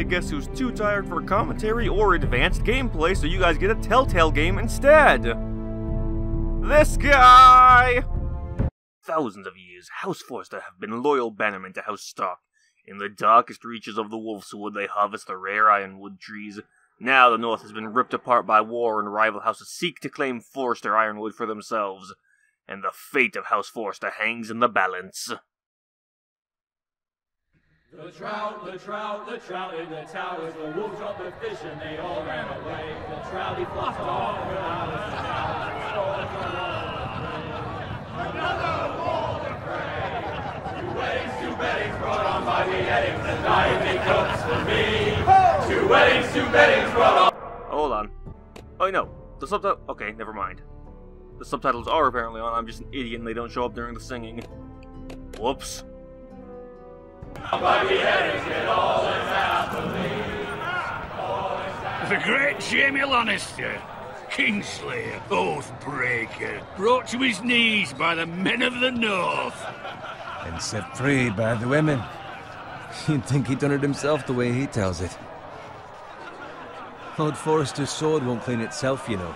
a guest who's too tired for commentary or advanced gameplay, so you guys get a Telltale game instead. This guy! Thousands of years, House Forrester have been loyal bannermen to House Stark. In the darkest reaches of the Wolf's Wood, they harvest the rare ironwood trees. Now the North has been ripped apart by war, and rival houses seek to claim Forrester ironwood for themselves. And the fate of House Forrester hangs in the balance. The trout, the trout, the trout in the towers, the wolves dropped the fish and they all ran away. The trouty flopped off without a sound. Another wall to pray. Two weddings, two beddings brought on by the Eddings, and diving cups for me. Two weddings, two beddings brought on. Hold on. Oh no, the subtitle. Okay, never mind. The subtitles are apparently on. I'm just an idiot and they don't show up during the singing. Whoops. The great Jaime Lannister, Kingslayer, Oathbreaker, brought to his knees by the men of the North. And set free by the women. You'd think he'd done it himself the way he tells it. Lord Forrester's sword won't clean itself, you know.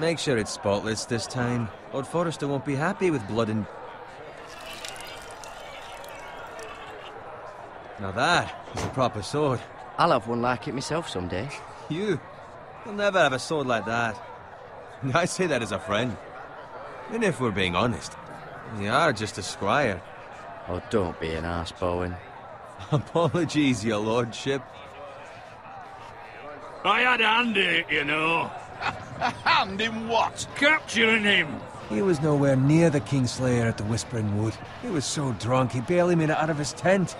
Make sure it's spotless this time. Lord Forrester won't be happy with blood and... Now that is a proper sword. I'll have one like it myself someday. You? You'll never have a sword like that. I say that as a friend. And if we're being honest, you are just a squire. Oh, don't be an ass, Bowen. Apologies, your lordship. I had a hand you know. A hand in what? Capturing him. He was nowhere near the Kingslayer at the Whispering Wood. He was so drunk he barely made it out of his tent.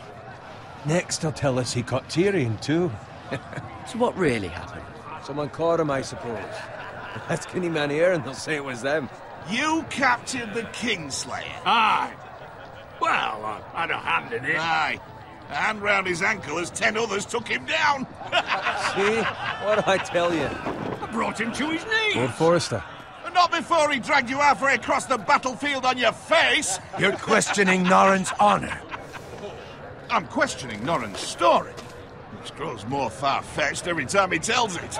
Next, he'll tell us he caught Tyrion, too. So what really happened? Someone caught him, I suppose. Ask any man here and they'll say it was them. You captured the Kingslayer. Aye. Well, I had a hand in it. Aye. A hand round his ankle as ten others took him down. See? What do I tell you? I brought him to his knees. Lord Forrester. Not before he dragged you halfway across the battlefield on your face. You're questioning Norrin's honor. I'm questioning Norrin's story. Which grows more far-fetched every time he tells it.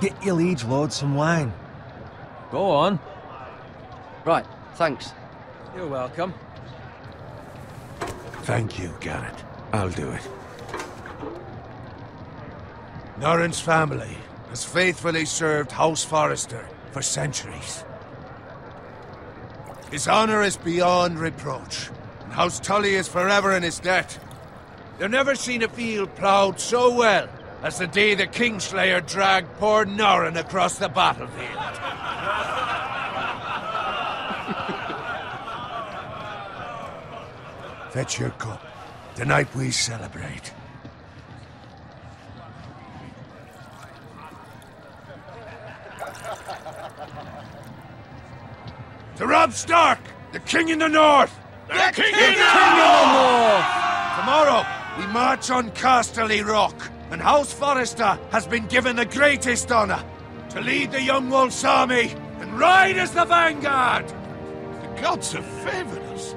Get your liege lord some wine. Go on. Right, thanks. You're welcome. Thank you, Gared. I'll do it. Norrin's family has faithfully served House Forrester for centuries. His honor is beyond reproach, and House Tully is forever in his debt. They've never seen a field ploughed so well as the day the Kingslayer dragged poor Norrin across the battlefield. Fetch your cup. Tonight we celebrate. To Robb Stark, the King in the North! The king King in the North! Tomorrow, we march on Casterly Rock, and House Forrester has been given the greatest honor to lead the Young Wolf's army and ride as the vanguard! The gods have favored us.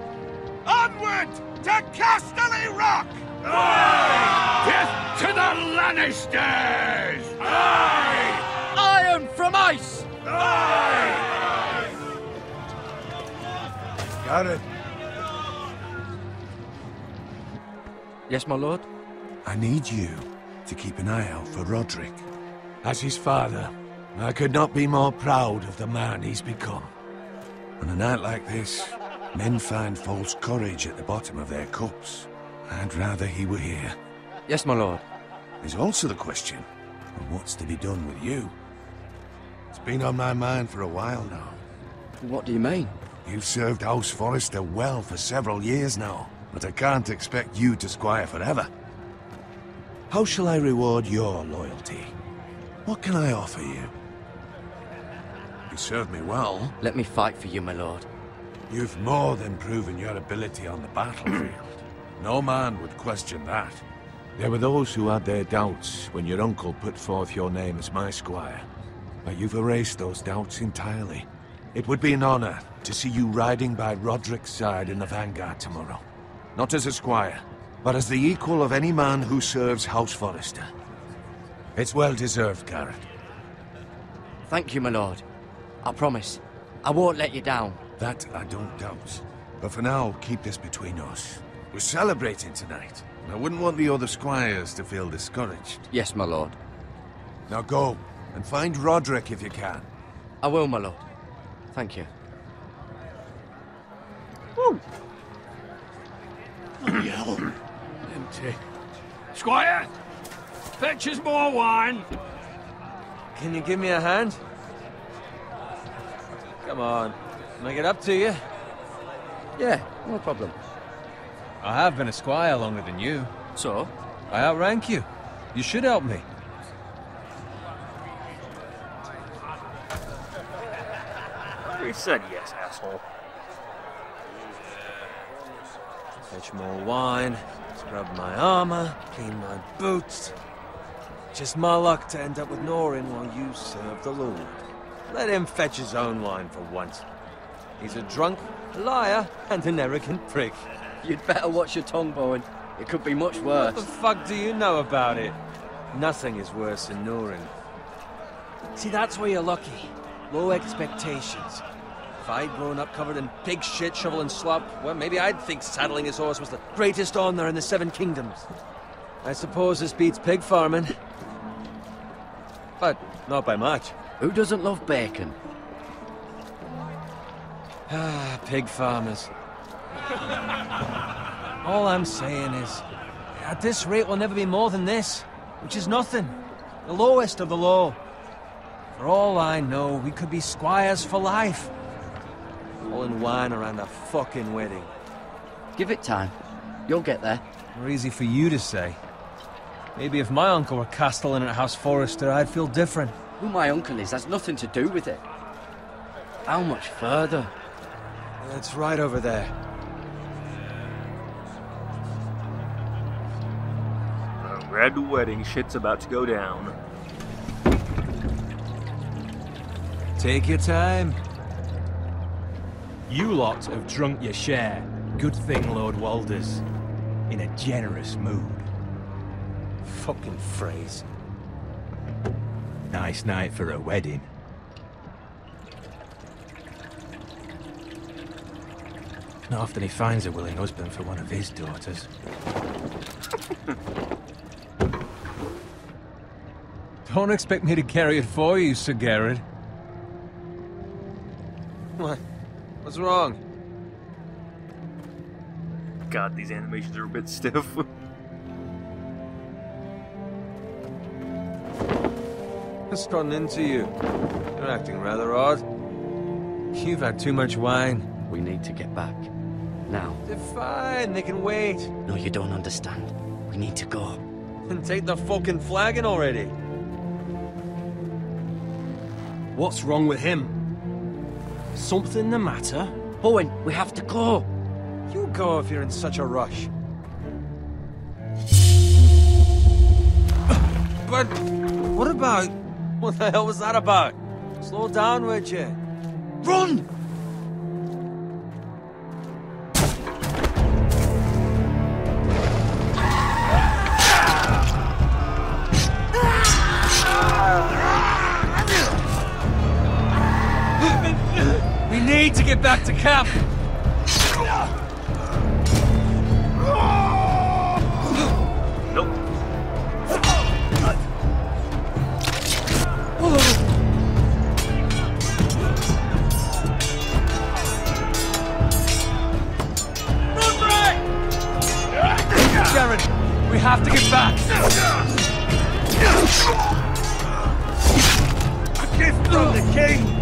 Onward to Casterly Rock! Aye! Death to the Lannisters! Aye! Iron from ice! Aye! Got it. Yes, my lord? I need you to keep an eye out for Rodrik. As his father, I could not be more proud of the man he's become. On a night like this, men find false courage at the bottom of their cups. I'd rather he were here. Yes, my lord. There's also the question of what's to be done with you. It's been on my mind for a while now. What do you mean? You've served House Forrester well for several years now, but I can't expect you to squire forever. How shall I reward your loyalty? What can I offer you? You served me well. Let me fight for you, my lord. You've more than proven your ability on the battlefield. No man would question that. There were those who had their doubts when your uncle put forth your name as my squire. But you've erased those doubts entirely. It would be an honor to see you riding by Rodrik's side in the vanguard tomorrow. Not as a squire, but as the equal of any man who serves House Forrester. It's well deserved, Gared. Thank you, my lord. I promise. I won't let you down. That I don't doubt. But for now, keep this between us. We're celebrating tonight. and I wouldn't want the other squires to feel discouraged. Yes, my lord. Now go, and find Rodrik if you can. I will, my lord. Thank you. Bloody hell. Empty. Squire! Fetch us more wine. Can you give me a hand? Come on. Make it up to you. Yeah, no problem. I have been a squire longer than you. So? I outrank you. You should help me. We said yes, asshole. Fetch more wine, scrub my armor, clean my boots. Just my luck to end up with Norrin while you serve the Lord. Let him fetch his own wine for once. He's a drunk, a liar, and an arrogant prick. You'd better watch your tongue, Bowen. It could be much worse. What the fuck do you know about it? Nothing is worse than Norrin. See, that's where you're lucky. Low expectations. If I'd grown up covered in pig shit, shovel, and slop, well, maybe I'd think saddling his horse was the greatest honor in the Seven Kingdoms. I suppose this beats pig farming. But not by much. Who doesn't love bacon? Ah, pig farmers. All I'm saying is, at this rate we'll never be more than this, which is nothing. The lowest of the low. For all I know, we could be squires for life. All in wine around a fucking wedding. Give it time. You'll get there. More easy for you to say. Maybe if my uncle were castellan at House Forrester, I'd feel different. Who my uncle is has nothing to do with it. How much further? It's right over there. The red wedding shit's about to go down. Take your time. You lot have drunk your share. Good thing Lord Walder's in a generous mood. Fucking phrase. Nice night for a wedding. Not often he finds a willing husband for one of his daughters. Don't expect me to carry it for you, Sir Gared. What? What's wrong? God, these animations are a bit stiff. What's gotten into you? You're acting rather odd. You've had too much wine. We need to get back. Now. They're fine, they can wait. No, you don't understand. We need to go. And take the fucking flagon already. What's wrong with him? Something the matter? Bowen, we have to go. You go if you're in such a rush. But what about... What the hell was that about? Slow down, would you? Run! Need to get back to camp! nope. Sharon, we have to get back! A gift from the king!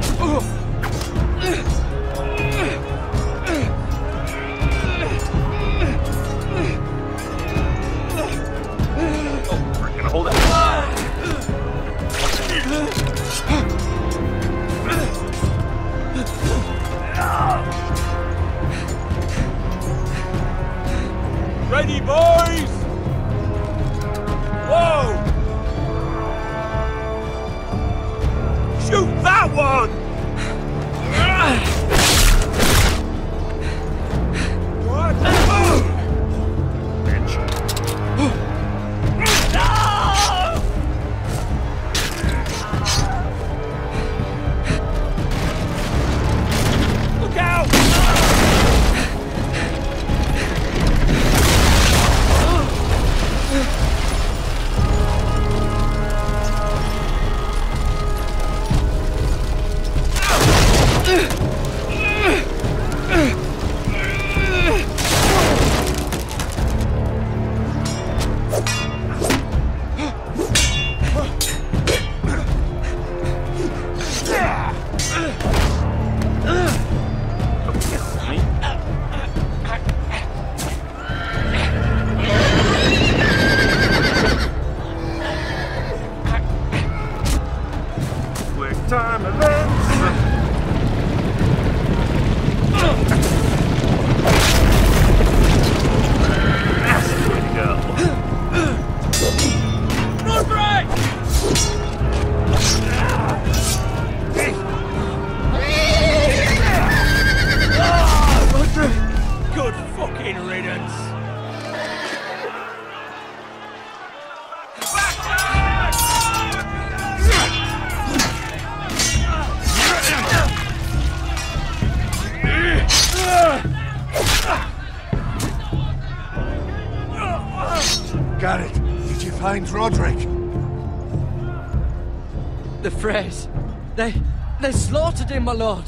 Slaughtered my lord.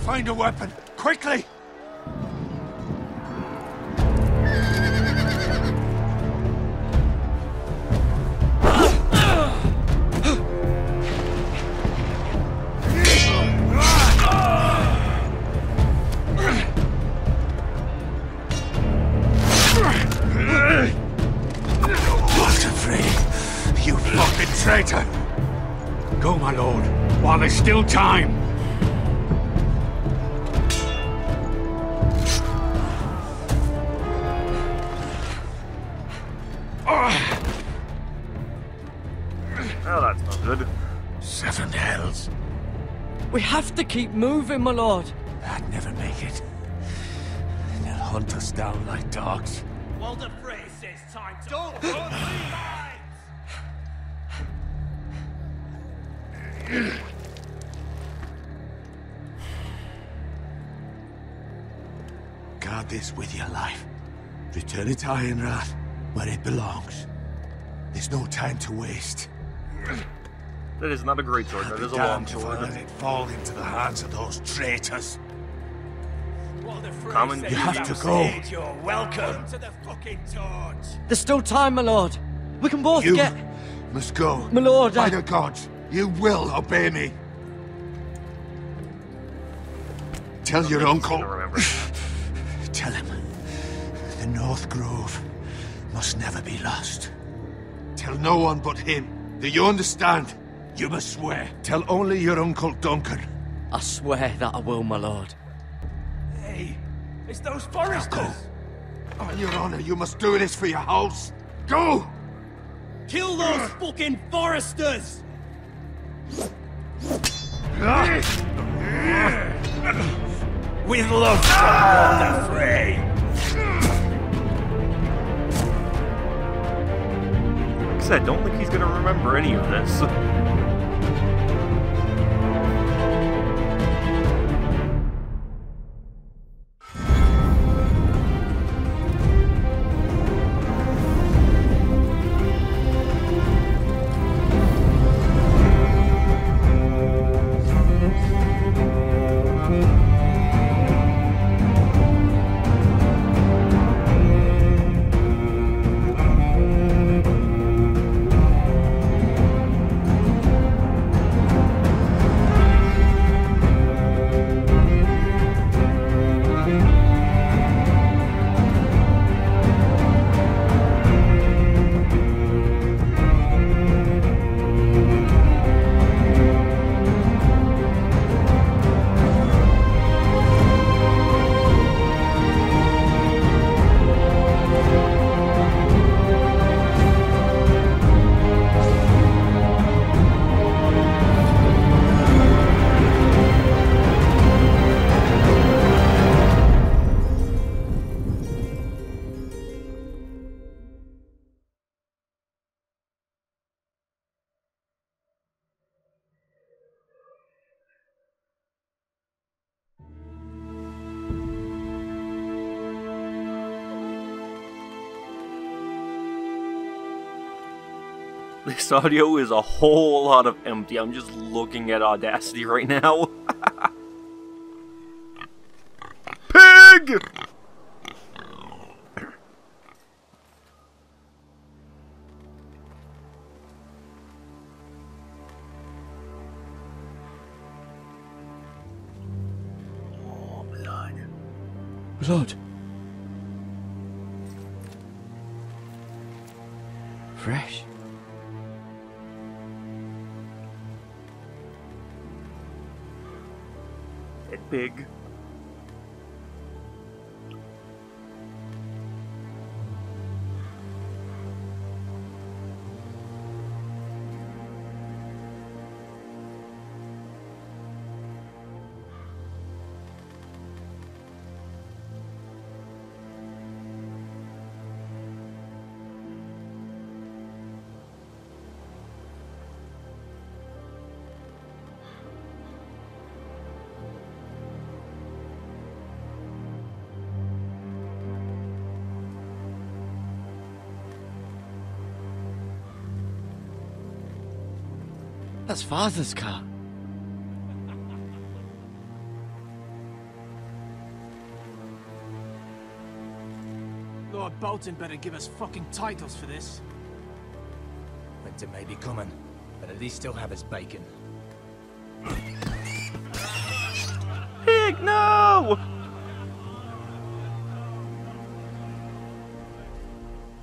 Find a weapon, keep moving, my lord. I'd never make it. They'll hunt us down like dogs. Walder Frey says time to... Don't run, Guard this with your life. Return it to Ironrath, where it belongs. There's no time to waste. That is not a great sword, I'll that be is a long damned sword. let it fall into the hands of those traitors. Common You have to go. You're welcome to the fucking torch. There's still time, my lord. We can both You get. must go. My lord, By I- the gods, you will obey me. Tell your uncle. Tell him. The North Grove must never be lost. Tell no one but him. Do you understand? You must swear. Tell only your Uncle Duncan. I swear that I will, my lord. Hey, it's those Now Forresters. go. On your honor, you must do this for your house. Go! Kill those fucking Forresters. With love from Walder Frey. Like I said, don't think he's gonna remember any of this. audio is a whole lot of empty. I'm just looking at Audacity right now. Pig! Blood. Blood. Fresh. Dead pig. That's Father's car. Lord Bolton better give us fucking titles for this. Winter may be coming, but at least he'll have his bacon. Pig, no!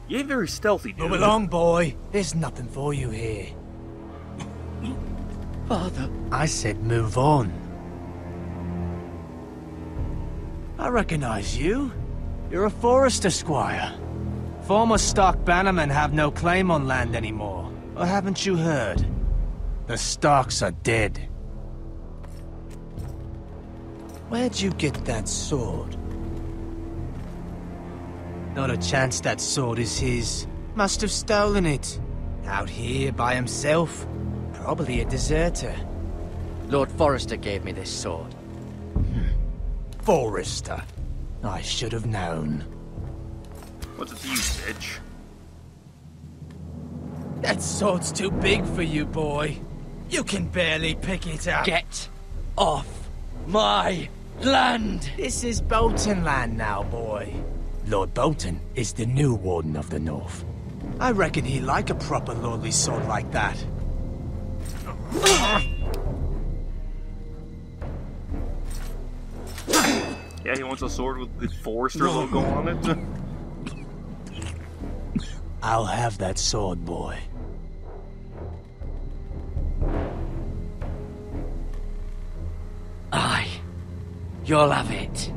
You ain't very stealthy, dude. Move along, boy. There's nothing for you here. Father, I said move on. I recognize you. You're a Forrester squire. Former Stark bannermen have no claim on land anymore. Or haven't you heard? The Starks are dead. Where'd you get that sword? Not a chance that sword is his. Must have stolen it. Out here by himself. Probably a deserter. Lord Forrester gave me this sword. Hmm. Forrester. I should have known. What's it to you, bitch? That sword's too big for you, boy. You can barely pick it up. Get off my land! This is Bolton land now, boy. Lord Bolton is the new Warden of the North. I reckon he'd like a proper lordly sword like that. Yeah, he wants a sword with the Forrester logo on it. I'll have that sword, boy. Aye. You'll have it.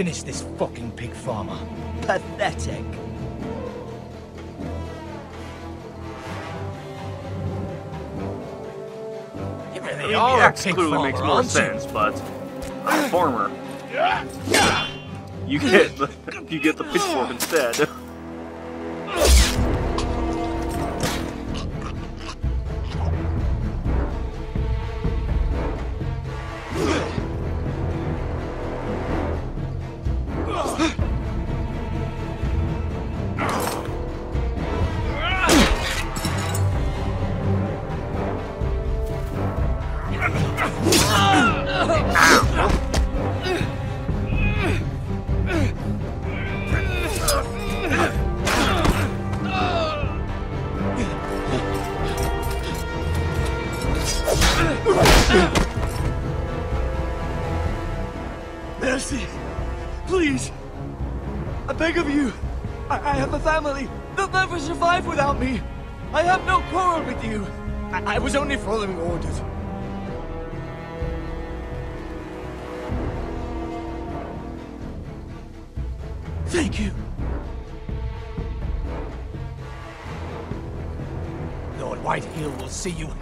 Finish this fucking pig farmer. Pathetic. You really Maybe are a X pig clearly farmer, makes more aren't you? sense, but I'm a farmer. You get the you get the pitchfork instead.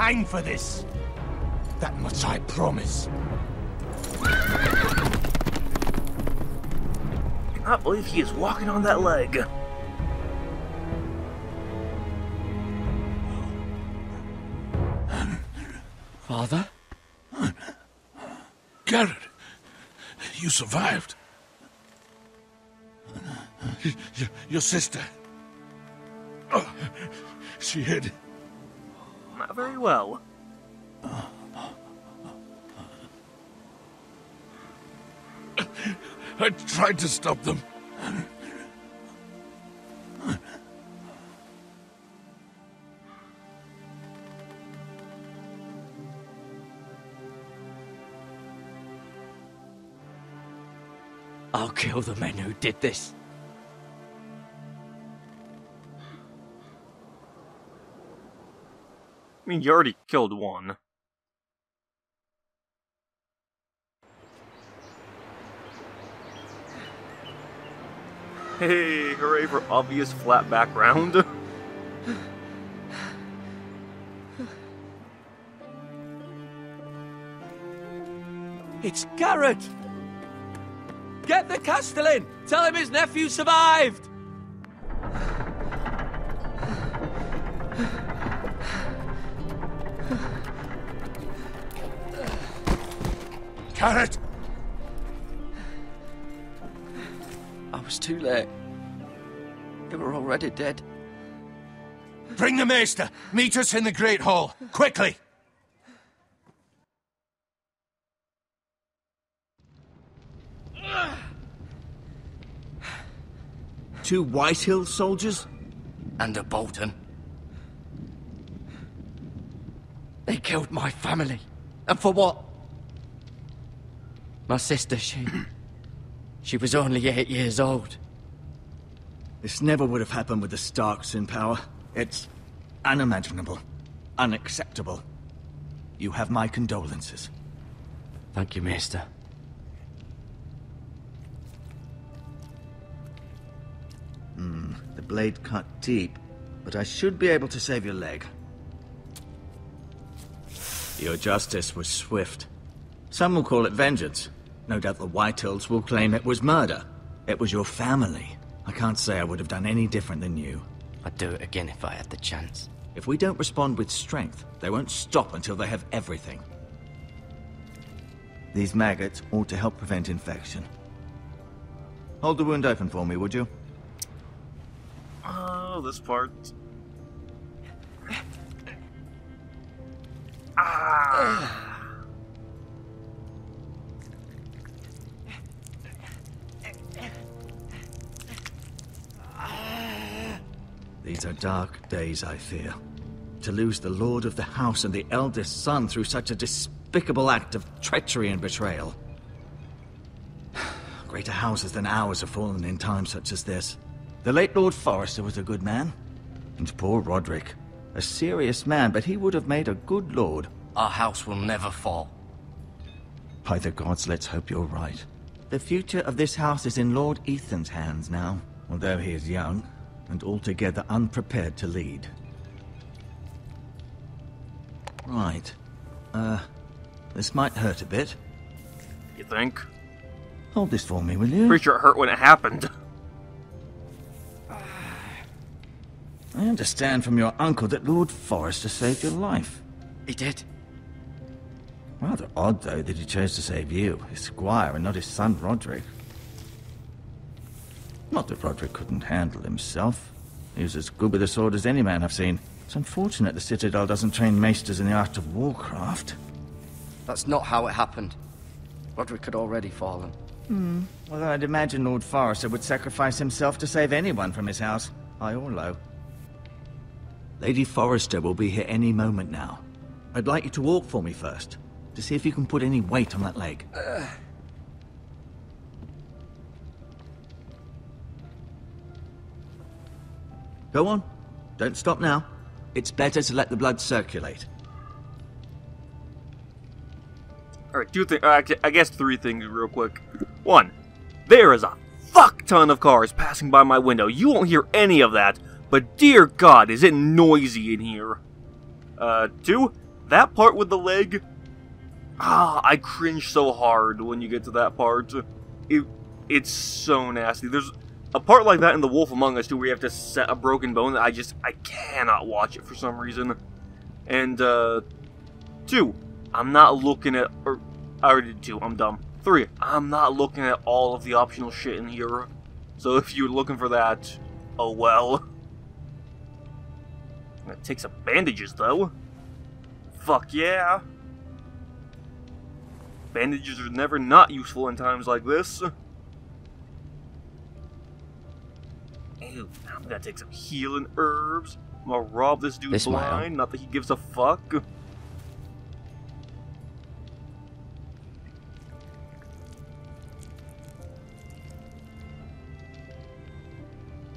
see for this. That much I promise. cannot believe he is walking on that leg. Father? Gared, you survived. Your, your sister. Oh, she hid. Not very well. I tried to stop them. I'll kill the men who did this. Mean, you already killed one. Hey, hooray for obvious flat background. It's Gared! Get the Castellan! Tell him his nephew survived! Gared! I was too late. They were already dead. Bring the maester! Meet us in the Great Hall! Quickly! Two Whitehill soldiers? And a Bolton. They killed my family. And for what? My sister, she... she was only eight years old. This never would have happened with the Starks in power. It's unimaginable. Unacceptable. You have my condolences. Thank you, Maester. Hmm, the blade cut deep, but I should be able to save your leg. Your justice was swift. Some will call it vengeance. No doubt the Whitehills will claim it was murder. It was your family. I can't say I would have done any different than you. I'd do it again if I had the chance. If we don't respond with strength, they won't stop until they have everything. These maggots ought to help prevent infection. Hold the wound open for me, would you? Oh, this part. Ah. These are dark days, I fear. To lose the lord of the house and the eldest son through such a despicable act of treachery and betrayal. Greater houses than ours have fallen in times such as this. The late Lord Forrester was a good man. And poor Rodrik. A serious man, but he would have made a good lord. Our house will never fall. By the gods, let's hope you're right. The future of this house is in Lord Ethan's hands now, although he is young and altogether unprepared to lead. Right. Uh, this might hurt a bit. You think? Hold this for me, will you? Pretty sure it hurt when it happened. I understand from your uncle that Lord Forrester saved your life. He did. Rather odd, though, that he chose to save you, his squire, and not his son Rodrik. Not that Rodrik couldn't handle himself. He was as good with a sword as any man I've seen. It's unfortunate the Citadel doesn't train maesters in the art of warcraft. That's not how it happened. Rodrik had already fallen. Hmm. Well, I'd imagine Lord Forrester would sacrifice himself to save anyone from his house, high or low. Lady Forrester will be here any moment now. I'd like you to walk for me first, to see if you can put any weight on that leg. Uh. Go on. Don't stop now. It's better to let the blood circulate. Alright, two things. Uh, I guess three things real quick. One, there is a fuck ton of cars passing by my window. You won't hear any of that, but dear god, is it noisy in here. Uh, two, that part with the leg. Ah, I cringe so hard when you get to that part. It, it's so nasty. There's a part like that in The Wolf Among Us too, where you have to set a broken bone. That I just I cannot watch it for some reason. And uh, two, I'm not looking at. Or I already did two. I'm dumb. Three, I'm not looking at all of the optional shit in here. So if you're looking for that, oh well. I'm gonna take some bandages though. Fuck yeah. Bandages are never not useful in times like this. Ew, I'm gonna take some healing herbs. I'm gonna rob this dude this blind, not that he gives a fuck.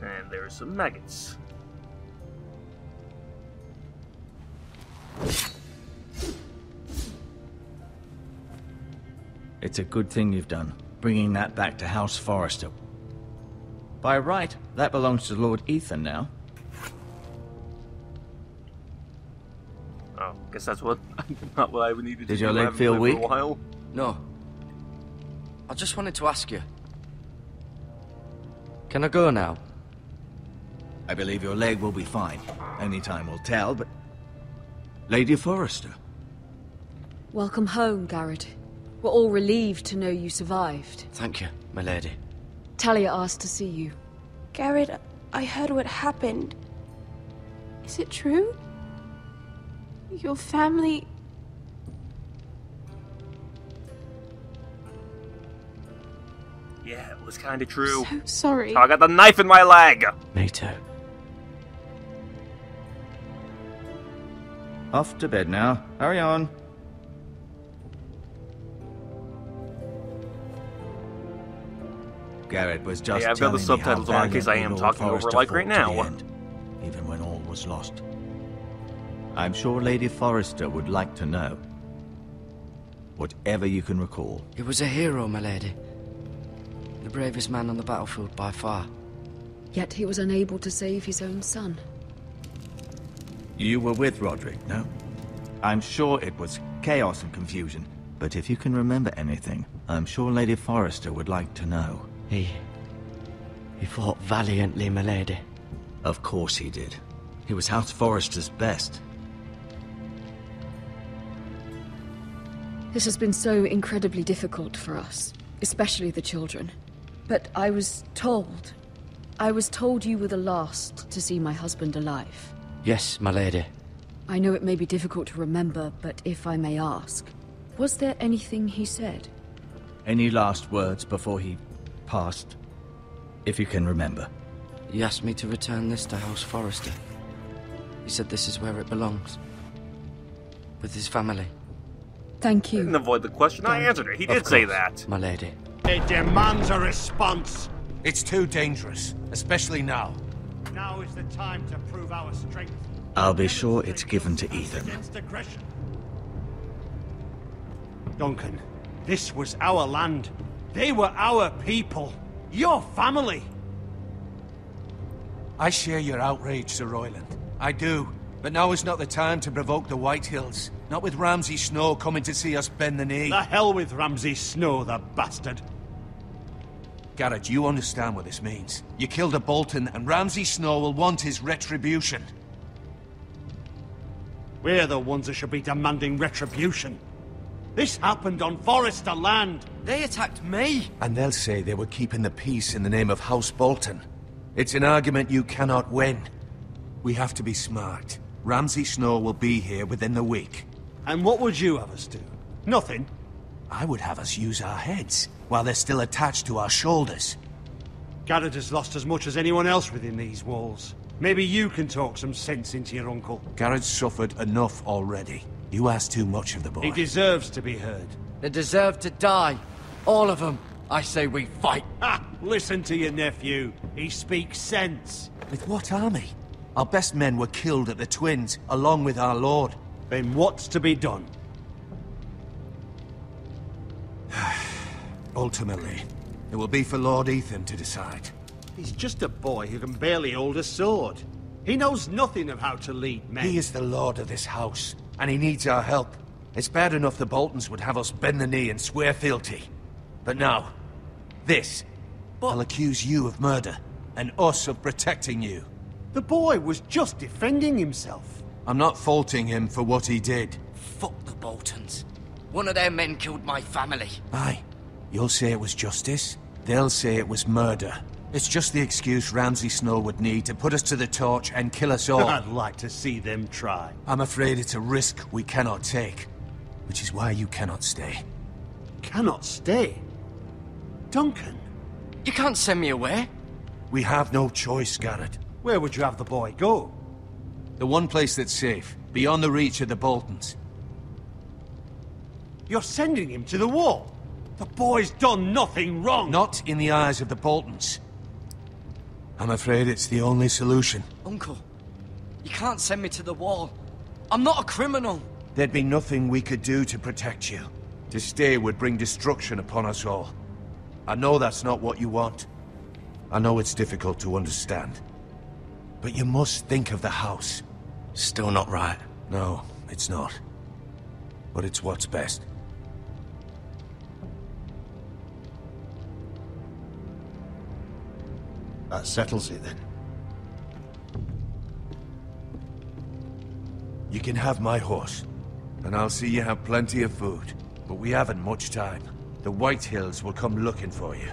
And there's some maggots. It's a good thing you've done, bringing that back to House Forrester. By right, that belongs to Lord Ethan now. Oh, guess that's what not what I would needed Did to your leg feel weak? A while. No. I just wanted to ask you. Can I go now? I believe your leg will be fine. Only time will tell, but... Lady Forrester. Welcome home, Gared. We're all relieved to know you survived. Thank you, my lady. Talia asked to see you. Gared, I heard what happened. Is it true? Your family... Yeah, it was kinda true. So sorry. I got the knife in my leg! Me Off to bed now. Hurry on. Gared was just Yeah, I've got the telling me how subtitles on in case I valiantly am Lord talking over like right to now. the end, even when all was lost. I'm sure Lady Forrester would like to know. Whatever you can recall. He was a hero, my lady. The bravest man on the battlefield by far. Yet he was unable to save his own son. You were with Rodrik, no? I'm sure it was chaos and confusion, but if you can remember anything, I'm sure Lady Forrester would like to know. He... He fought valiantly, my lady. Of course he did. He was House Forrester's best. This has been so incredibly difficult for us, especially the children. But I was told. I was told you were the last to see my husband alive. Yes, my lady. I know it may be difficult to remember, but if I may ask, was there anything he said? Any last words before he passed? If you can remember. He asked me to return this to House Forrester. He said this is where it belongs. With his family. Thank you. I Didn't avoid the question, I answered it. He did say that. My lady. It demands a response. It's too dangerous, especially now. Now is the time to prove our strength. I'll be sure it's given to Ethan. Against aggression. Duncan, this was our land. They were our people. Your family. I share your outrage, Sir Royland. I do. But now is not the time to provoke the Whitehills. Not with Ramsay Snow coming to see us bend the knee. The hell with Ramsay Snow, the bastard. Gared, you understand what this means. You killed a Bolton, and Ramsay Snow will want his retribution. We're the ones that should be demanding retribution. This happened on Forrester land. They attacked me! And they'll say they were keeping the peace in the name of House Bolton. It's an argument you cannot win. We have to be smart. Ramsay Snow will be here within the week. And what would you have us do? Nothing. I would have us use our heads, while they're still attached to our shoulders. Gared has lost as much as anyone else within these walls. Maybe you can talk some sense into your uncle. Gared's suffered enough already. You ask too much of the boy. He deserves to be heard. They deserve to die. All of them. I say we fight. Ha! Listen to your nephew. He speaks sense. With what army? Our best men were killed at the Twins, along with our lord. Then what's to be done? Ultimately, it will be for Lord Ethan to decide. He's just a boy who can barely hold a sword. He knows nothing of how to lead men. He is the lord of this house, and he needs our help. It's bad enough the Boltons would have us bend the knee and swear fealty. But now, this. I'll accuse you of murder, and us of protecting you. The boy was just defending himself. I'm not faulting him for what he did. Fuck the Boltons. One of their men killed my family. Aye. You'll say it was justice. They'll say it was murder. It's just the excuse Ramsay Snow would need to put us to the torch and kill us all. I'd like to see them try. I'm afraid it's a risk we cannot take. Which is why you cannot stay. Cannot stay? Duncan? You can't send me away. We have no choice, Gared. Where would you have the boy go? The one place that's safe, beyond the reach of the Boltons. You're sending him to the wall? The boy's done nothing wrong! Not in the eyes of the Boltons. I'm afraid it's the only solution. Uncle, you can't send me to the wall. I'm not a criminal. There'd be nothing we could do to protect you. To stay would bring destruction upon us all. I know that's not what you want. I know it's difficult to understand. But you must think of the house. Still not right. No, it's not. But it's what's best. That settles it then. You can have my horse, and I'll see you have plenty of food. But we haven't much time. The Whitehills will come looking for you.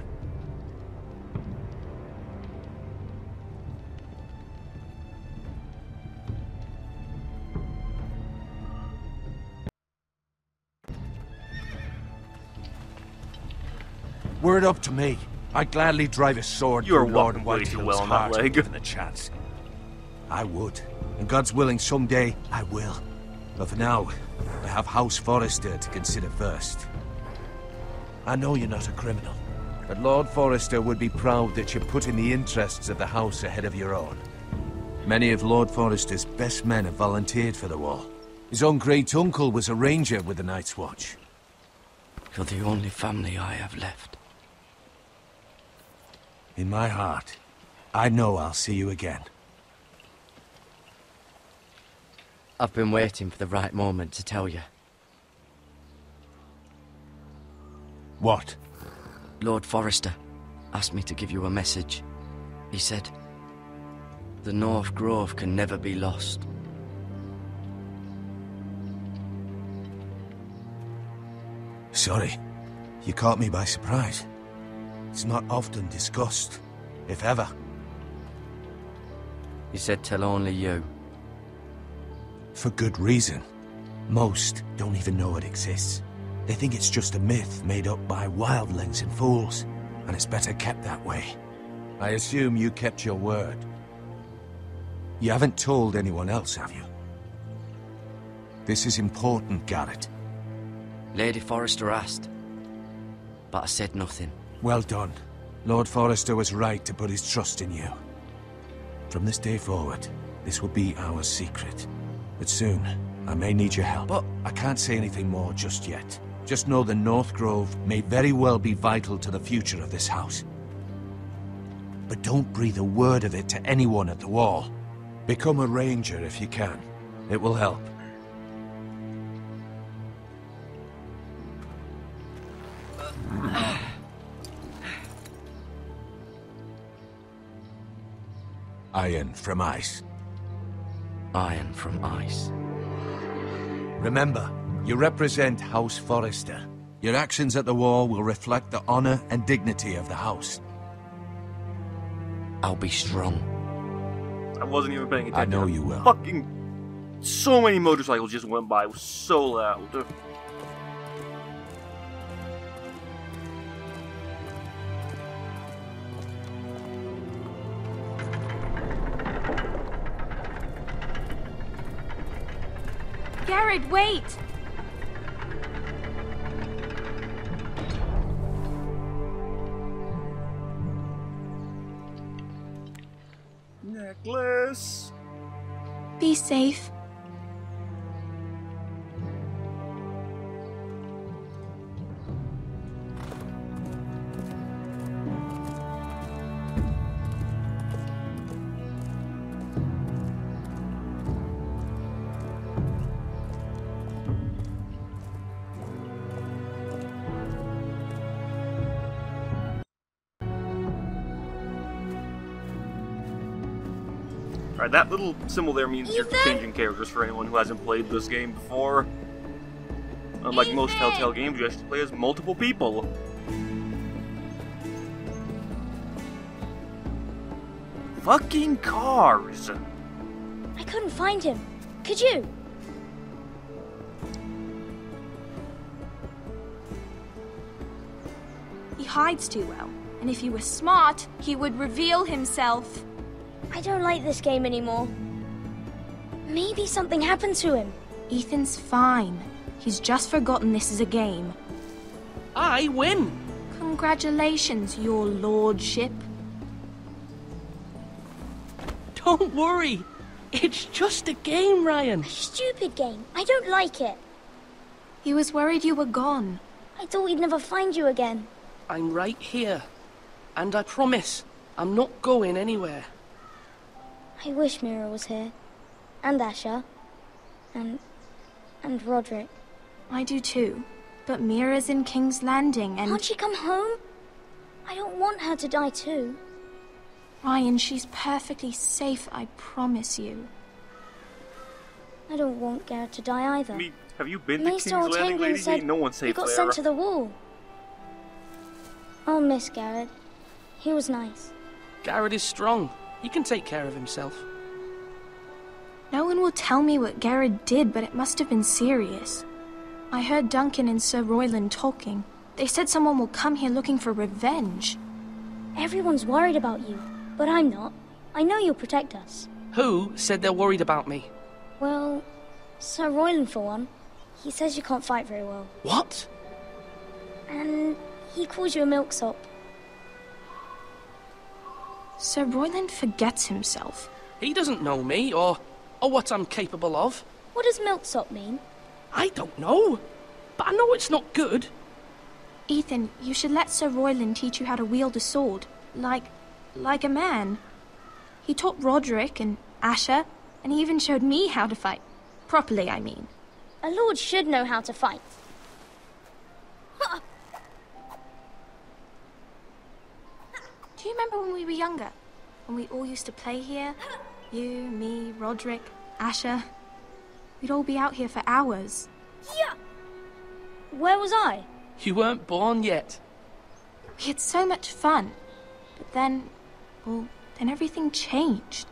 Word up to me, I'd gladly drive a sword You are through Lord walking way too Whitehill's well on that heart leg. given the chance. I would. And God's willing, someday I will. But for now, I have House Forrester to consider first. I know you're not a criminal, but Lord Forrester would be proud that you're putting the interests of the house ahead of your own. Many of Lord Forrester's best men have volunteered for the war. His own great uncle was a ranger with the Night's Watch. You're the only family I have left. In my heart, I know I'll see you again. I've been waiting for the right moment to tell you. What? Lord Forrester asked me to give you a message. He said, The North Grove can never be lost. Sorry. You caught me by surprise. It's not often discussed, if ever. He said, Tell only you. For good reason. Most don't even know it exists. They think it's just a myth made up by wildlings and fools, and it's better kept that way. I assume you kept your word. You haven't told anyone else, have you? This is important, Gared. Lady Forrester asked, but I said nothing. Well done. Lord Forrester was right to put his trust in you. From this day forward, this will be our secret. But soon, I may need your help. But I can't say anything more just yet. Just know the North Grove may very well be vital to the future of this house. But don't breathe a word of it to anyone at the wall. Become a ranger if you can. It will help. Iron from ice. Iron from ice. Remember, you represent House Forrester. Your actions at the war will reflect the honor and dignity of the house. I'll be strong. I wasn't even paying attention. I know you will. Fucking. So many motorcycles just went by. It was so loud. Gared, wait! Necklace. Be safe. That little symbol there means you're changing characters for anyone who hasn't played this game before. Unlike most Telltale games, you actually play as multiple people. Fucking cars! I couldn't find him. Could you? He hides too well. And if he were smart, he would reveal himself. I don't like this game anymore. Maybe something happened to him. Ethan's fine. He's just forgotten this is a game. I win. Congratulations, your lordship. Don't worry. It's just a game, Ryon. A Stupid game. I don't like it. He was worried you were gone. I thought we'd never find you again. I'm right here. And I promise, I'm not going anywhere. I wish Mira was here. And Asher. And. and Rodrik. I do too. But Mira's in King's Landing and. Can't she come home? I don't want her to die too. Ryon, she's perfectly safe, I promise you. I don't want Gared to die either. Me Have you been to King's Landing, Ortanian lady? said Ain't no one he safe got there. sent to the wall. I'll miss Gared. He was nice. Gared is strong. He can take care of himself. No one will tell me what Gared did, but it must have been serious. I heard Duncan and Sir Royland talking. They said someone will come here looking for revenge. Everyone's worried about you, but I'm not. I know you'll protect us. Who said they're worried about me? Well, Sir Royland for one. He says you can't fight very well. What? And he calls you a milksop. Sir Royland forgets himself. He doesn't know me or or what I'm capable of. What does milksop mean? I don't know. But I know it's not good. Ethan, you should let Sir Royland teach you how to wield a sword. Like. like a man. He taught Rodrik and Asher, and he even showed me how to fight. Properly, I mean. A lord should know how to fight. Do you remember when we were younger? When we all used to play here? You, me, Rodrik, Asher. We'd all be out here for hours. Yeah. Where was I? You weren't born yet. We had so much fun. But then, well, then everything changed.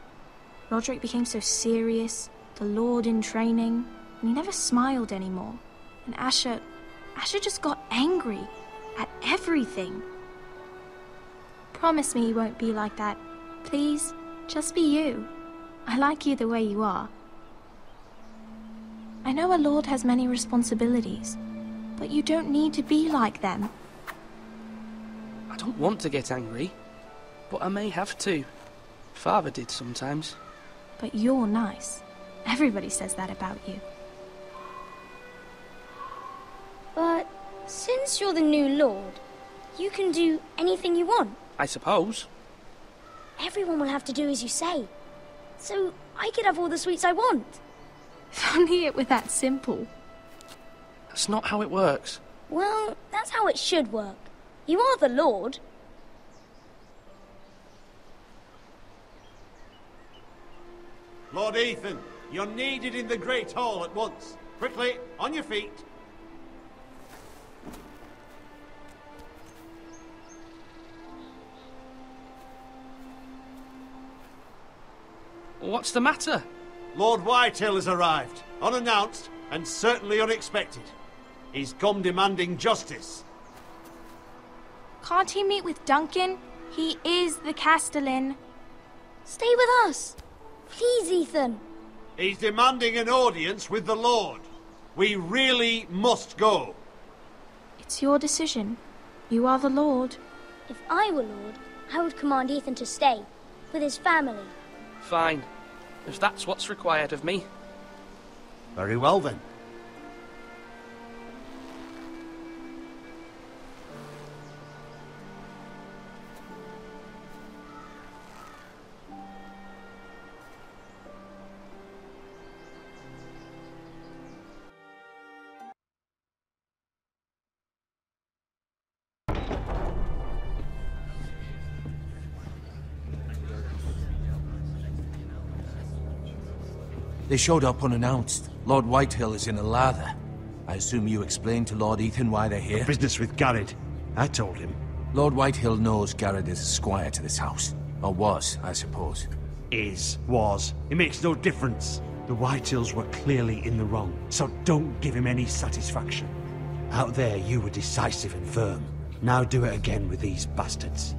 Rodrik became so serious, the Lord in training, and he never smiled anymore. And Asher, Asher just got angry at everything. Promise me you won't be like that. Please, just be you. I like you the way you are. I know a lord has many responsibilities, but you don't need to be like them. I don't want to get angry, but I may have to. Father did sometimes. But you're nice. Everybody says that about you. But since you're the new lord, you can do anything you want. I suppose. Everyone will have to do as you say. So I could have all the sweets I want. If only it were that simple. That's not how it works. Well, that's how it should work. You are the lord. Lord Ethan, you're needed in the Great Hall at once. Quickly, on your feet. What's the matter? Lord Whitehill has arrived, unannounced and certainly unexpected. He's come demanding justice. Can't he meet with Duncan? He is the Castellan. Stay with us. Please, Ethan. He's demanding an audience with the Lord. We really must go. It's your decision. You are the Lord. If I were lord, I would command Ethan to stay with his family. Fine. If that's what's required of me. Very well then. They showed up unannounced. Lord Whitehill is in a lather. I assume you explained to Lord Ethan why they're here? Business with Gared. I told him. Lord Whitehill knows Gared is a squire to this house. Or was, I suppose. Is, was. It makes no difference. The Whitehills were clearly in the wrong, so don't give him any satisfaction. Out there, you were decisive and firm. Now do it again with these bastards.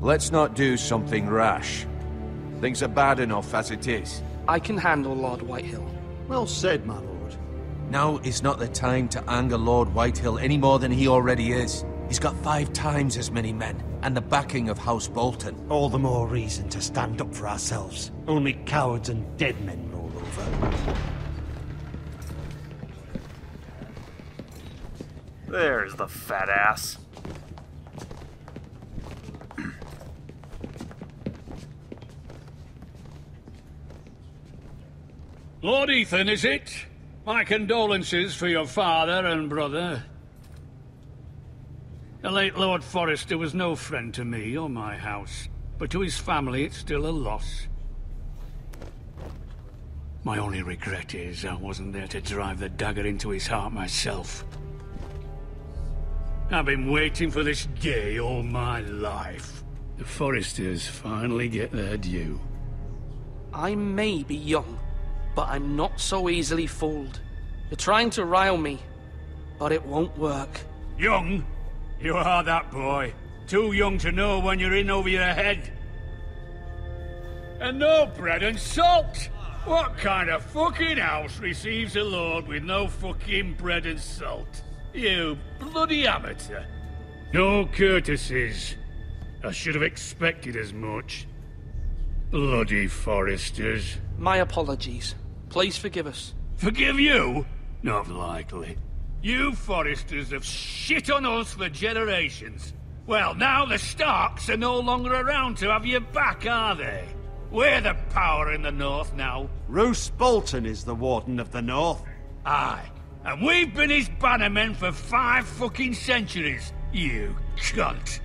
Let's not do something rash. Things are bad enough as it is. I can handle Lord Whitehill. Well said, my lord. Now is not the time to anger Lord Whitehill any more than he already is. He's got five times as many men, and the backing of House Bolton. All the more reason to stand up for ourselves. Only cowards and dead men roll over. There's the fat ass. Lord Ethan, is it? My condolences for your father and brother. The late Lord Forrester was no friend to me or my house, but to his family it's still a loss. My only regret is I wasn't there to drive the dagger into his heart myself. I've been waiting for this day all my life. The Forresters finally get their due. I may be young, but I'm not so easily fooled. You're trying to rile me, but it won't work. Young? You are that boy. Too young to know when you're in over your head. And no bread and salt! What kind of fucking house receives a lord with no fucking bread and salt? You bloody amateur. No courtesies. I should have expected as much. Bloody Forresters. My apologies. Please forgive us. Forgive you? Not likely. You Forresters have shit on us for generations. Well, now the Starks are no longer around to have you back, are they? We're the power in the north now. Roose Bolton is the Warden of the North. Aye. And we've been his bannermen for five fucking centuries. You cunt.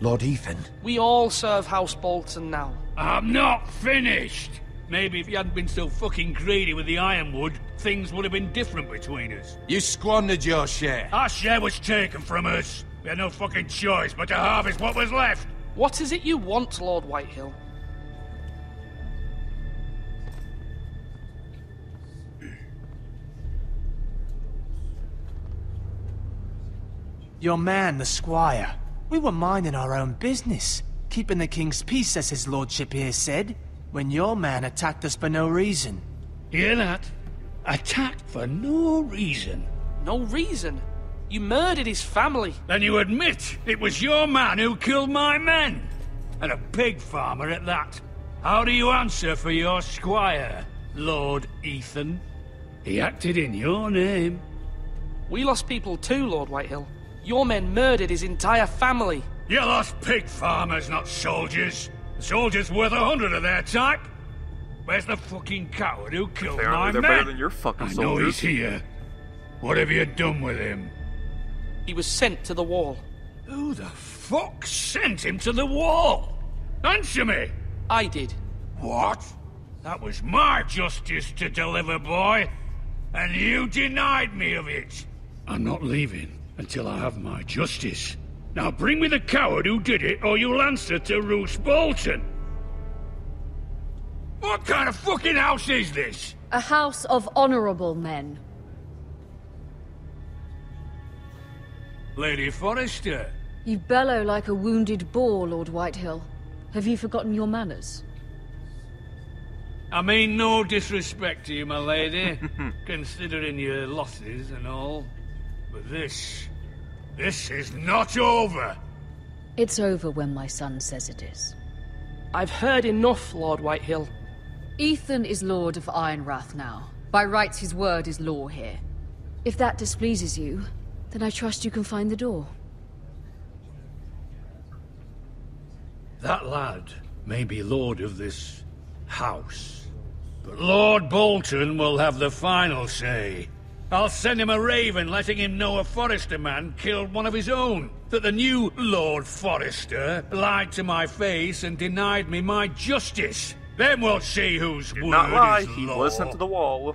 Lord Ethan. We all serve House Bolton now. I'm not finished. Maybe if you hadn't been so fucking greedy with the ironwood, things would have been different between us. You squandered your share. Our share was taken from us. We had no fucking choice but to harvest what was left. What is it you want, Lord Whitehill? Your man, the squire. We were minding our own business, keeping the king's peace, as his lordship here said, when your man attacked us for no reason. Hear that? Attacked for no reason. No reason? You murdered his family. Then you admit it was your man who killed my men. And a pig farmer at that. How do you answer for your squire, Lord Ethan? He acted in your name. We lost people too, Lord Whitehill. Your men murdered his entire family. You lost pig farmers, not soldiers. The soldiers worth a hundred of their type. Where's the fucking coward who killed Apparently my they're men? better than your fucking I know he's here. What have you done with him? He was sent to the wall. Who the fuck sent him to the wall? Answer me! I did. What? That was my justice to deliver, boy. And you denied me of it. I'm not leaving until I have my justice. Now bring me the coward who did it, or you'll answer to Roose Bolton. What kind of fucking house is this? A house of honorable men. Lady Forrester. You bellow like a wounded boar, Lord Whitehill. Have you forgotten your manners? I mean no disrespect to you, my lady, considering your losses and all. But this... this is not over. It's over when my son says it is. I've heard enough, Lord Whitehill. Ethan is Lord of Ironrath now. By rights, his word is law here. If that displeases you, then I trust you can find the door. That lad may be lord of this house, but Lord Bolton will have the final say. I'll send him a raven letting him know a Forrester man killed one of his own. That the new Lord Forrester lied to my face and denied me my justice. Then we'll see whose Did word not lie, is he law. was sent to the wall.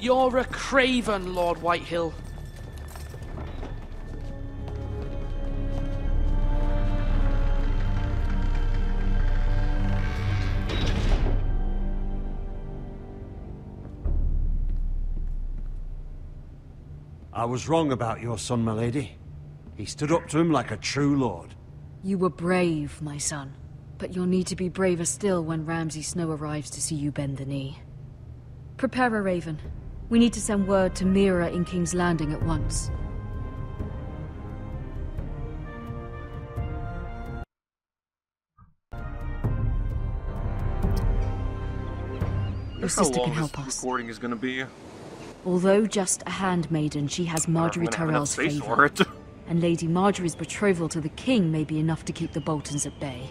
You're a craven, Lord Whitehill. I was wrong about your son, my lady. He stood up to him like a true lord. You were brave, my son. But you'll need to be braver still when Ramsay Snow arrives to see you bend the knee. Prepare a raven. We need to send word to Mira in King's Landing at once. Your Guess how sister long can this help us. recording is gonna be. Although just a handmaiden, she has Margaery I'm gonna have enough Tyrell's favor. And Lady Margaery's betrothal to the king may be enough to keep the Boltons at bay.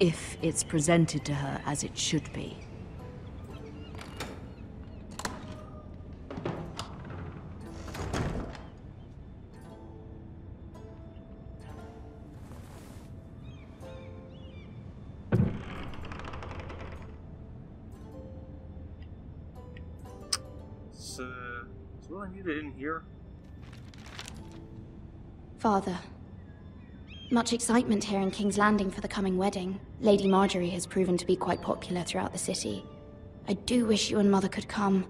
If it's presented to her as it should be. Needed in here? Father. Much excitement here in King's Landing for the coming wedding. Lady Margaery has proven to be quite popular throughout the city. I do wish you and Mother could come,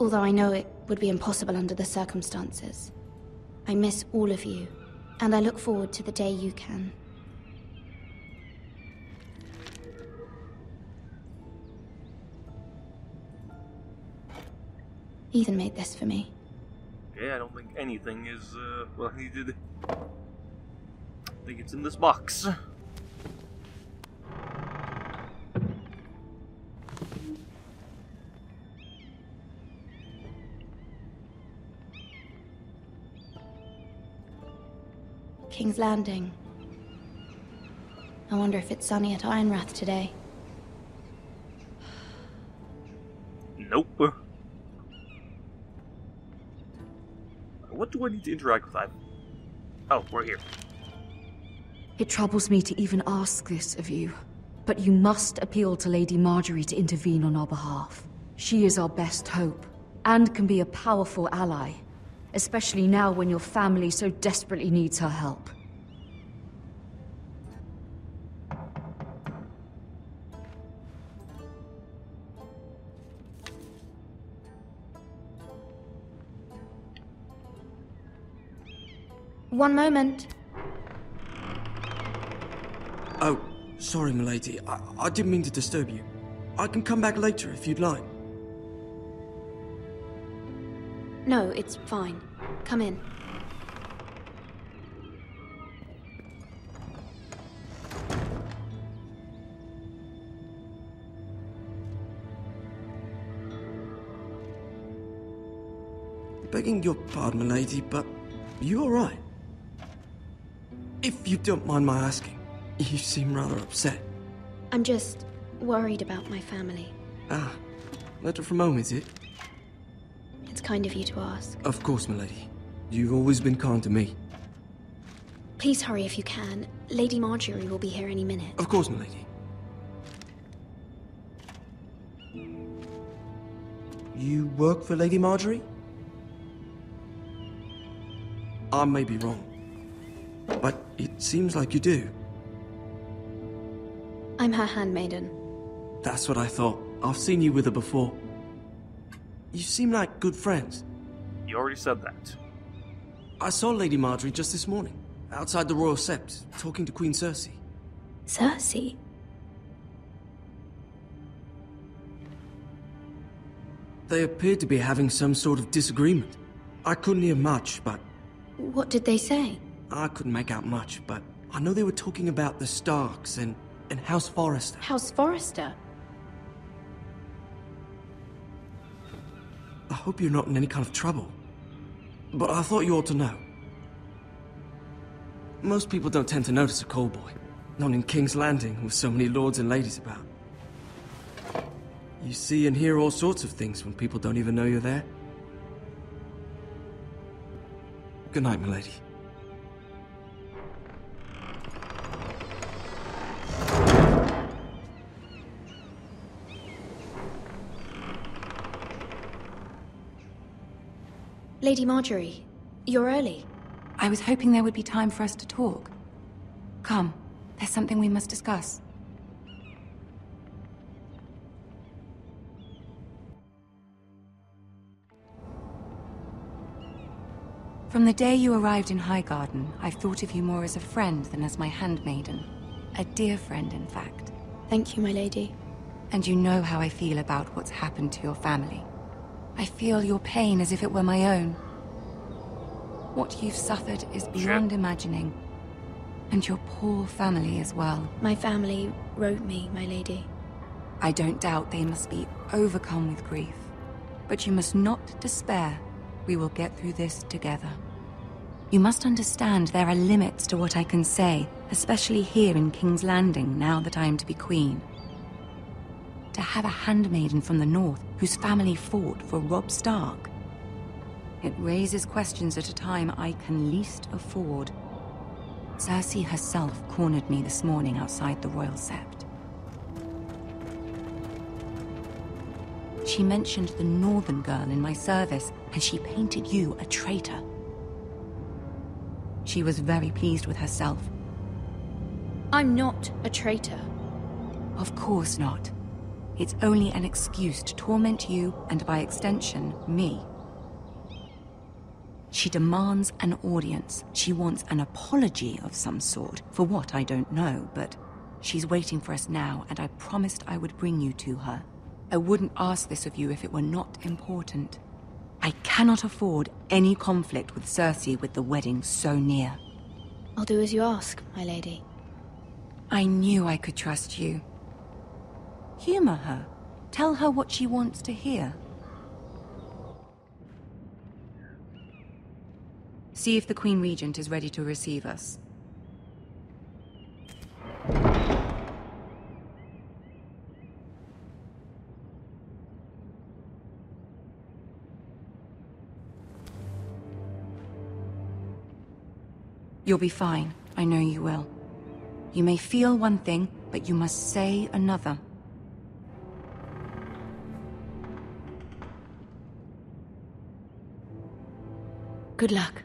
although I know it would be impossible under the circumstances. I miss all of you, and I look forward to the day you can. Ethan made this for me. Yeah, I don't think anything is, uh, well, needed. I think it's in this box. King's Landing. I wonder if it's sunny at Ironrath today. Do I need to interact with? I... Oh, we're here. It troubles me to even ask this of you, but you must appeal to Lady Margaery to intervene on our behalf. She is our best hope, and can be a powerful ally, especially now when your family so desperately needs her help. One moment. Oh, sorry, milady. I, I didn't mean to disturb you. I can come back later if you'd like. No, it's fine. Come in. Begging your pardon, milady, but you alright? If you don't mind my asking, you seem rather upset. I'm just worried about my family. Ah, letter from home, is it? It's kind of you to ask. Of course, milady. You've always been kind to me. Please hurry if you can. Lady Margaery will be here any minute. Of course, milady. You work for Lady Margaery? I may be wrong, but it seems like you do. I'm her handmaiden. That's what I thought. I've seen you with her before. You seem like good friends. You already said that. I saw Lady Margaery just this morning, outside the Royal Sept, talking to Queen Cersei. Cersei? They appeared to be having some sort of disagreement. I couldn't hear much, but What did they say? I couldn't make out much, but I know they were talking about the Starks and, and House Forrester. House Forrester? I hope you're not in any kind of trouble. But I thought you ought to know. Most people don't tend to notice a call boy. Not in King's Landing, with so many lords and ladies about. You see and hear all sorts of things when people don't even know you're there. Good night, milady. Lady Margaery, you're early. I was hoping there would be time for us to talk. Come, there's something we must discuss. From the day you arrived in Highgarden, I've thought of you more as a friend than as my handmaiden. A dear friend, in fact. Thank you, my lady. And you know how I feel about what's happened to your family. I feel your pain as if it were my own. What you've suffered is beyond imagining. And your poor family as well. My family wrote me, my lady. I don't doubt they must be overcome with grief. But you must not despair. We will get through this together. You must understand there are limits to what I can say, especially here in King's Landing, now that I am to be queen. To have a handmaiden from the north whose family fought for Robb Stark. It raises questions at a time I can least afford. Cersei herself cornered me this morning outside the Royal Sept. She mentioned the Northern girl in my service, and she painted you a traitor. She was very pleased with herself. I'm not a traitor. Of course not. It's only an excuse to torment you, and by extension, me. She demands an audience. She wants an apology of some sort. For what, I don't know, but she's waiting for us now, and I promised I would bring you to her. I wouldn't ask this of you if it were not important. I cannot afford any conflict with Cersei with the wedding so near. I'll do as you ask, my lady. I knew I could trust you. Humor her. Tell her what she wants to hear. See if the Queen Regent is ready to receive us. You'll be fine. I know you will. You may feel one thing, but you must say another. Good luck.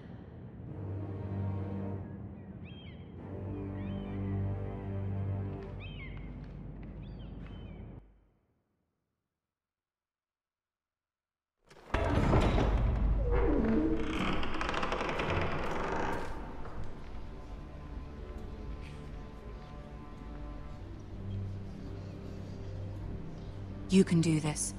You can do this.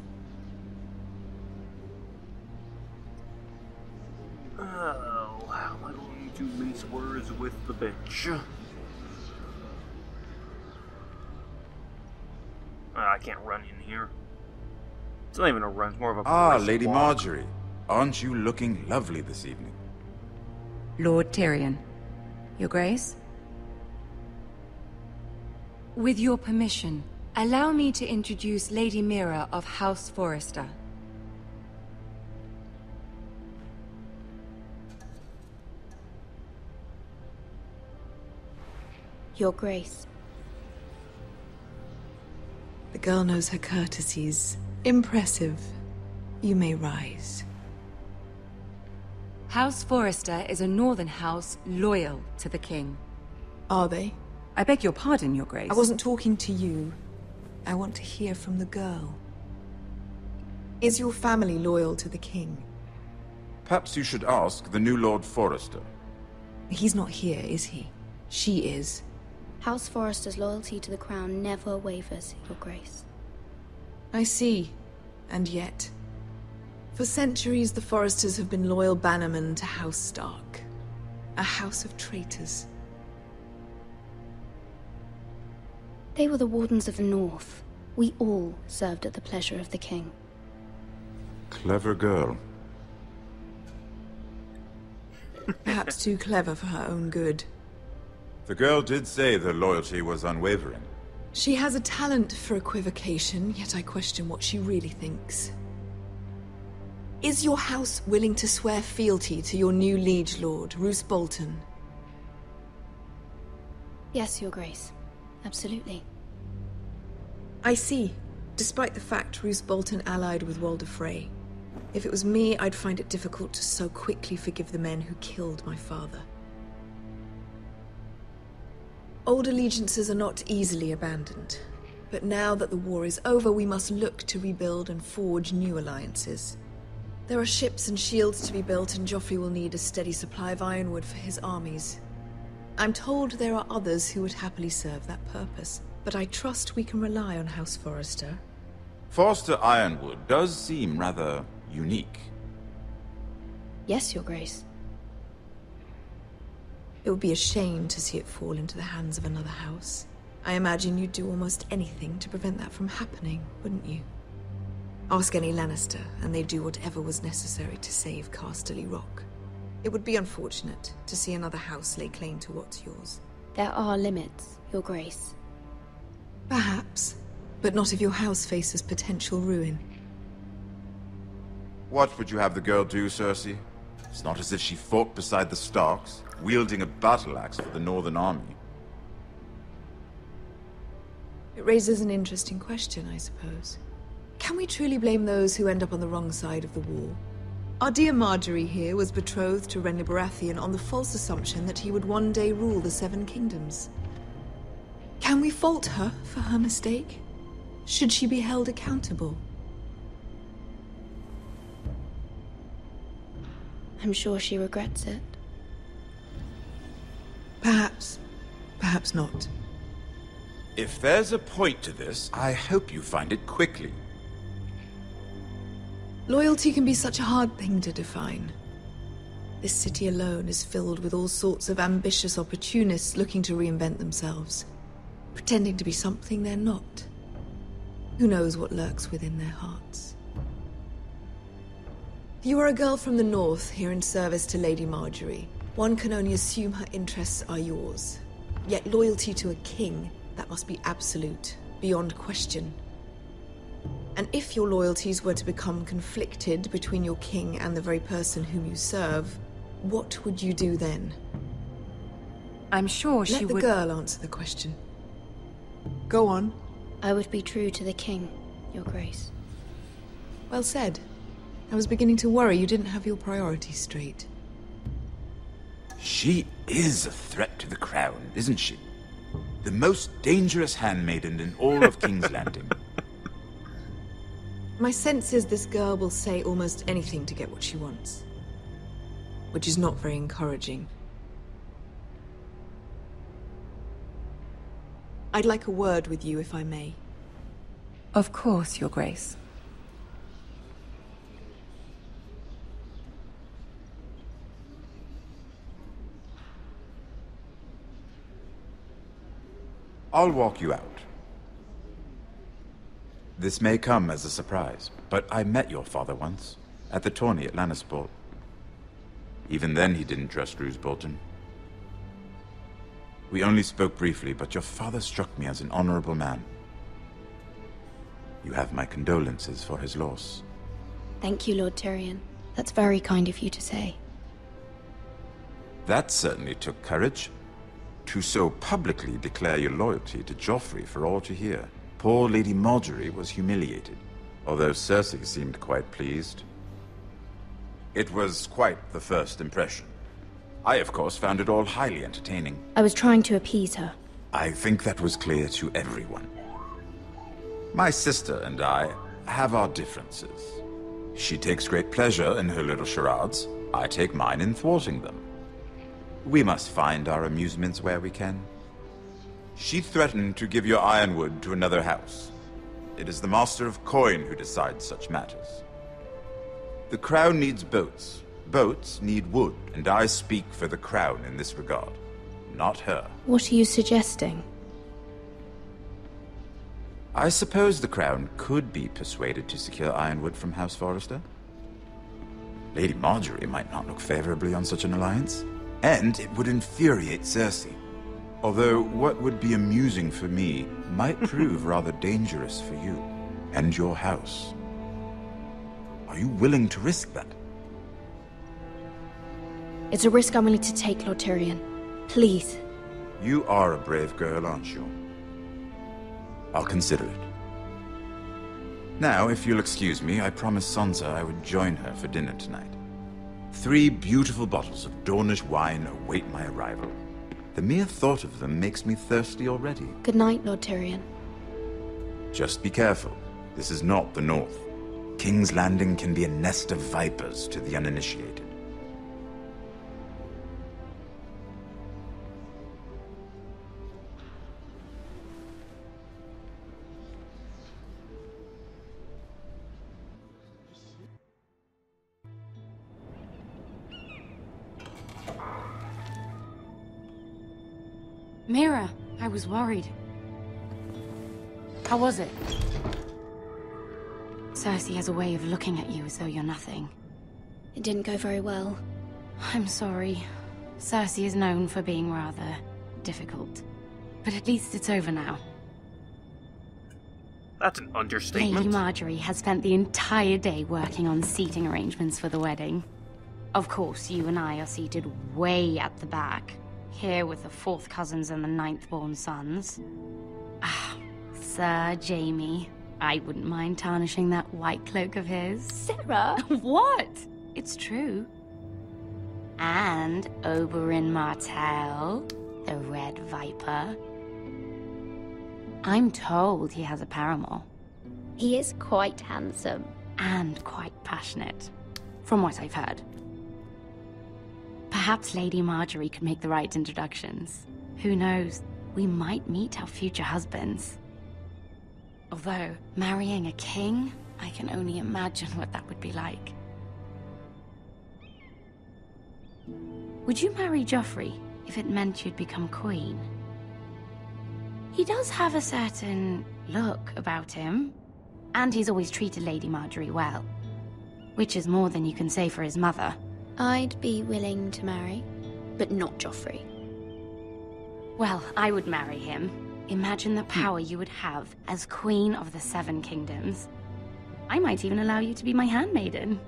Mince words with the bitch? Ah, I can't run in here. It's not even a run, it's more of a Ah, Lady walk. Margaery. Aren't you looking lovely this evening? Lord Tyrion. Your Grace? With your permission, allow me to introduce Lady Mira of House Forrester. Your Grace. The girl knows her courtesies. Impressive. You may rise. House Forrester is a northern house loyal to the king. Are they? I beg your pardon, Your Grace. I wasn't talking to you. I want to hear from the girl. Is your family loyal to the king? Perhaps you should ask the new Lord Forrester. He's not here, is he? She is. House Forrester's loyalty to the crown never wavers, Your Grace. I see. And yet. For centuries, the Forresters have been loyal bannermen to House Stark. A house of traitors. They were the Wardens of the North. We all served at the pleasure of the king. Clever girl. Perhaps too clever for her own good. The girl did say their loyalty was unwavering. She has a talent for equivocation, yet I question what she really thinks. Is your house willing to swear fealty to your new liege lord, Roose Bolton? Yes, Your Grace. Absolutely. I see. Despite the fact Roose Bolton allied with Walder Frey. If it was me, I'd find it difficult to so quickly forgive the men who killed my father. Old allegiances are not easily abandoned. But now that the war is over, we must look to rebuild and forge new alliances. There are ships and shields to be built, and Joffrey will need a steady supply of ironwood for his armies. I'm told there are others who would happily serve that purpose, but I trust we can rely on House Forrester. Forster Ironwood does seem rather unique. Yes, Your Grace. It would be a shame to see it fall into the hands of another house. I imagine you'd do almost anything to prevent that from happening, wouldn't you? Ask any Lannister, and they'd do whatever was necessary to save Casterly Rock. It would be unfortunate to see another house lay claim to what's yours. There are limits, Your Grace. Perhaps, but not if your house faces potential ruin. What would you have the girl do, Cersei? It's not as if she fought beside the Starks, wielding a battle axe for the Northern Army. It raises an interesting question, I suppose. Can we truly blame those who end up on the wrong side of the war? Our dear Margaery here was betrothed to Renly Baratheon on the false assumption that he would one day rule the Seven Kingdoms. Can we fault her for her mistake? Should she be held accountable? I'm sure she regrets it. Perhaps. Perhaps not. If there's a point to this, I hope you find it quickly. Loyalty can be such a hard thing to define. This city alone is filled with all sorts of ambitious opportunists looking to reinvent themselves, pretending to be something they're not. Who knows what lurks within their hearts? You are a girl from the north, here in service to Lady Margaery. One can only assume her interests are yours. Yet loyalty to a king, that must be absolute, beyond question. And if your loyalties were to become conflicted between your king and the very person whom you serve, what would you do then? I'm sure she Let the would... girl answer the question. Go on. I would be true to the king, your grace. Well said. I was beginning to worry you didn't have your priorities straight. She is a threat to the crown, isn't she? The most dangerous handmaiden in all of King's Landing. My sense is this girl will say almost anything to get what she wants. Which is not very encouraging. I'd like a word with you, if I may. Of course, Your Grace. I'll walk you out. This may come as a surprise, but I met your father once, at the tourney at Lannisport. Even then he didn't trust Roose Bolton. We only spoke briefly, but your father struck me as an honorable man. You have my condolences for his loss. Thank you, Lord Tyrion. That's very kind of you to say. That certainly took courage. To so publicly declare your loyalty to Joffrey for all to hear. Poor Lady Margaery was humiliated, although Cersei seemed quite pleased. It was quite the first impression. I, of course, found it all highly entertaining. I was trying to appease her. I think that was clear to everyone. My sister and I have our differences. She takes great pleasure in her little charades. I take mine in thwarting them. We must find our amusements where we can. She threatened to give your ironwood to another house. It is the Master of Coin who decides such matters. The Crown needs boats. Boats need wood, and I speak for the Crown in this regard, not her. What are you suggesting? I suppose the Crown could be persuaded to secure ironwood from House Forrester. Lady Margaery might not look favorably on such an alliance, and it would infuriate Cersei. Although what would be amusing for me might prove rather dangerous for you and your house. Are you willing to risk that? It's a risk I'm willing to take, Lord Tyrion. Please. You are a brave girl, aren't you? I'll consider it. Now, if you'll excuse me, I promised Sansa I would join her for dinner tonight. Three beautiful bottles of Dornish wine await my arrival. The mere thought of them makes me thirsty already. Good night, Lord Tyrion. Just be careful. This is not the North. King's Landing can be a nest of vipers to the uninitiated. Mira, I was worried. How was it? Cersei has a way of looking at you as though you're nothing. It didn't go very well. I'm sorry. Cersei is known for being rather difficult. But at least it's over now. That's an understatement. Lady Margaery has spent the entire day working on seating arrangements for the wedding. Of course, you and I are seated way at the back, here with the fourth cousins and the ninth born sons. Ah, Sir Jaime. I wouldn't mind tarnishing that white cloak of his. Sera! what? It's true. And Oberyn Martell, the Red Viper. I'm told he has a paramour. He is quite handsome. And quite passionate, from what I've heard. Perhaps Lady Margaery could make the right introductions. Who knows? We might meet our future husbands. Although, marrying a king, I can only imagine what that would be like. Would you marry Joffrey if it meant you'd become queen? He does have a certain look about him, and he's always treated Lady Margaery well. Which is more than you can say for his mother. I'd be willing to marry, but not Joffrey. Well, I would marry him. Imagine the hmm. power you would have as Queen of the Seven Kingdoms. I might even allow you to be my handmaiden.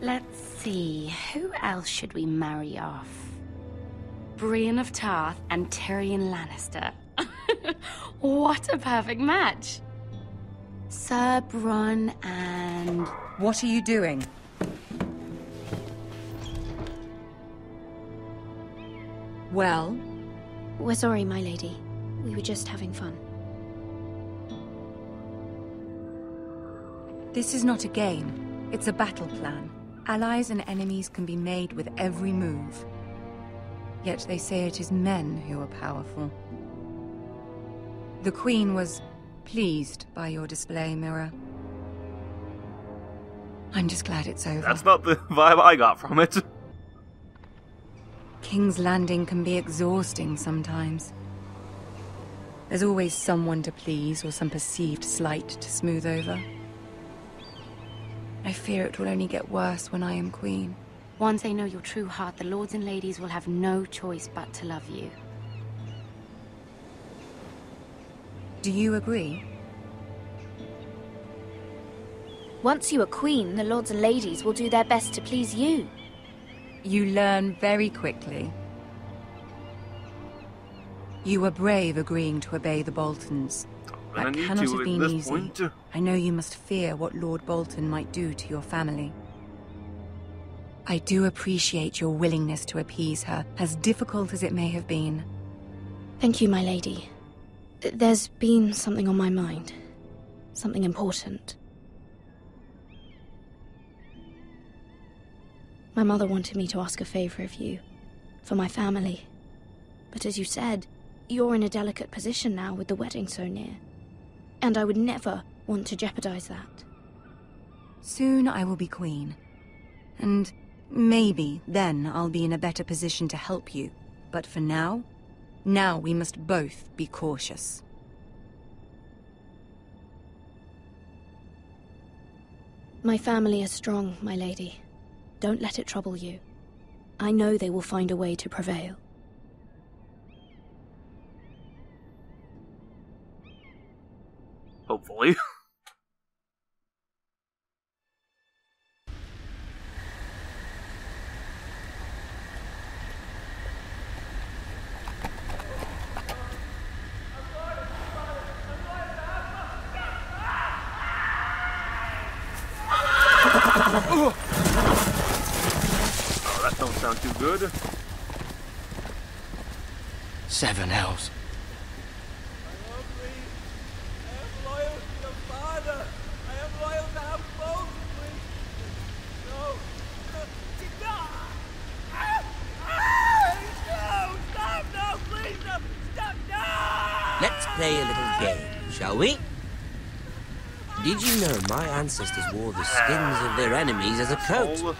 Let's see, who else should we marry off? Brienne of Tarth and Tyrion Lannister. what a perfect match! Sir Bronn and... What are you doing? Well? We're sorry, my lady. We were just having fun. This is not a game. It's a battle plan. Allies and enemies can be made with every move. Yet they say it is men who are powerful. The Queen was pleased by your display, Mira. I'm just glad it's over. That's not the vibe I got from it. King's Landing can be exhausting sometimes. There's always someone to please or some perceived slight to smooth over. I fear it will only get worse when I am queen. Once they know your true heart, the lords and ladies will have no choice but to love you. Do you agree? Once you are queen, the lords and ladies will do their best to please you. You learn very quickly. You were brave agreeing to obey the Boltons. Gonna That cannot have been easy. point. I know you must fear what Lord Bolton might do to your family. I do appreciate your willingness to appease her, as difficult as it may have been. Thank you, my lady. There's been something on my mind. Something important. My mother wanted me to ask a favor of you. For my family. But as you said, you're in a delicate position now with the wedding so near. And I would never want to jeopardize that. Soon I will be queen. And maybe then I'll be in a better position to help you. But for now, now we must both be cautious. My family is strong, my lady. Don't let it trouble you. I know they will find a way to prevail. Hopefully. Oh, that don't sound too good. Seven hells. Let's play a little game, shall we? Did you know my ancestors wore the skins of their enemies as a coat?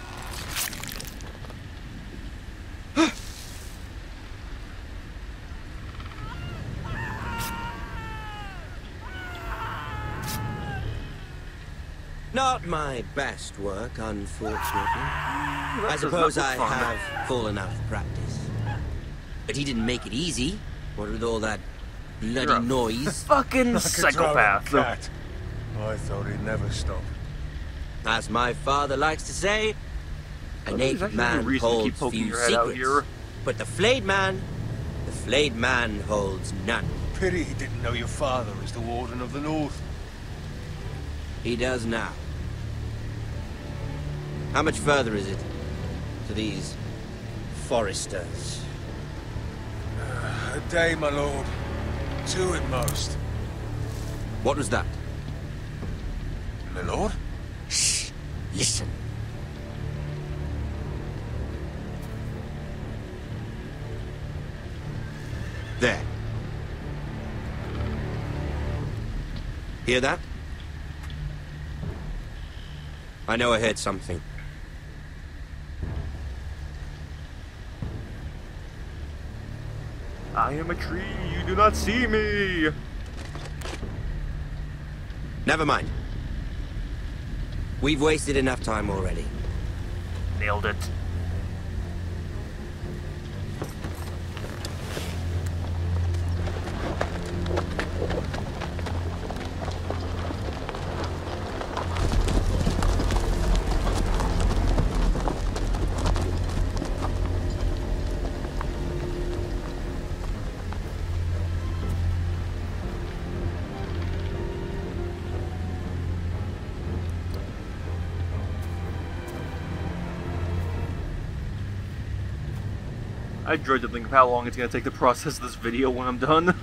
Not my best work, unfortunately. I suppose I have fallen out of practice. But he didn't make it easy. What with all that bloody noise? fucking Like a psychopath. Drowning cat. I thought he'd never stop. As my father likes to say, a Well, there's naked actually no man reason to keep holds few your head out secrets. here. But the flayed man, the flayed man holds none. Pity he didn't know your father is the Warden of the North. He does now. How much further is it to these Forresters? Uh, a day, my lord. Two at most. What was that? My lord? Shh! Listen. There. Hear that? I know I heard something. I am a tree, you do not see me! Never mind. We've wasted enough time already. Nailed it. I dread to think of how long it's gonna take to process this video when I'm done.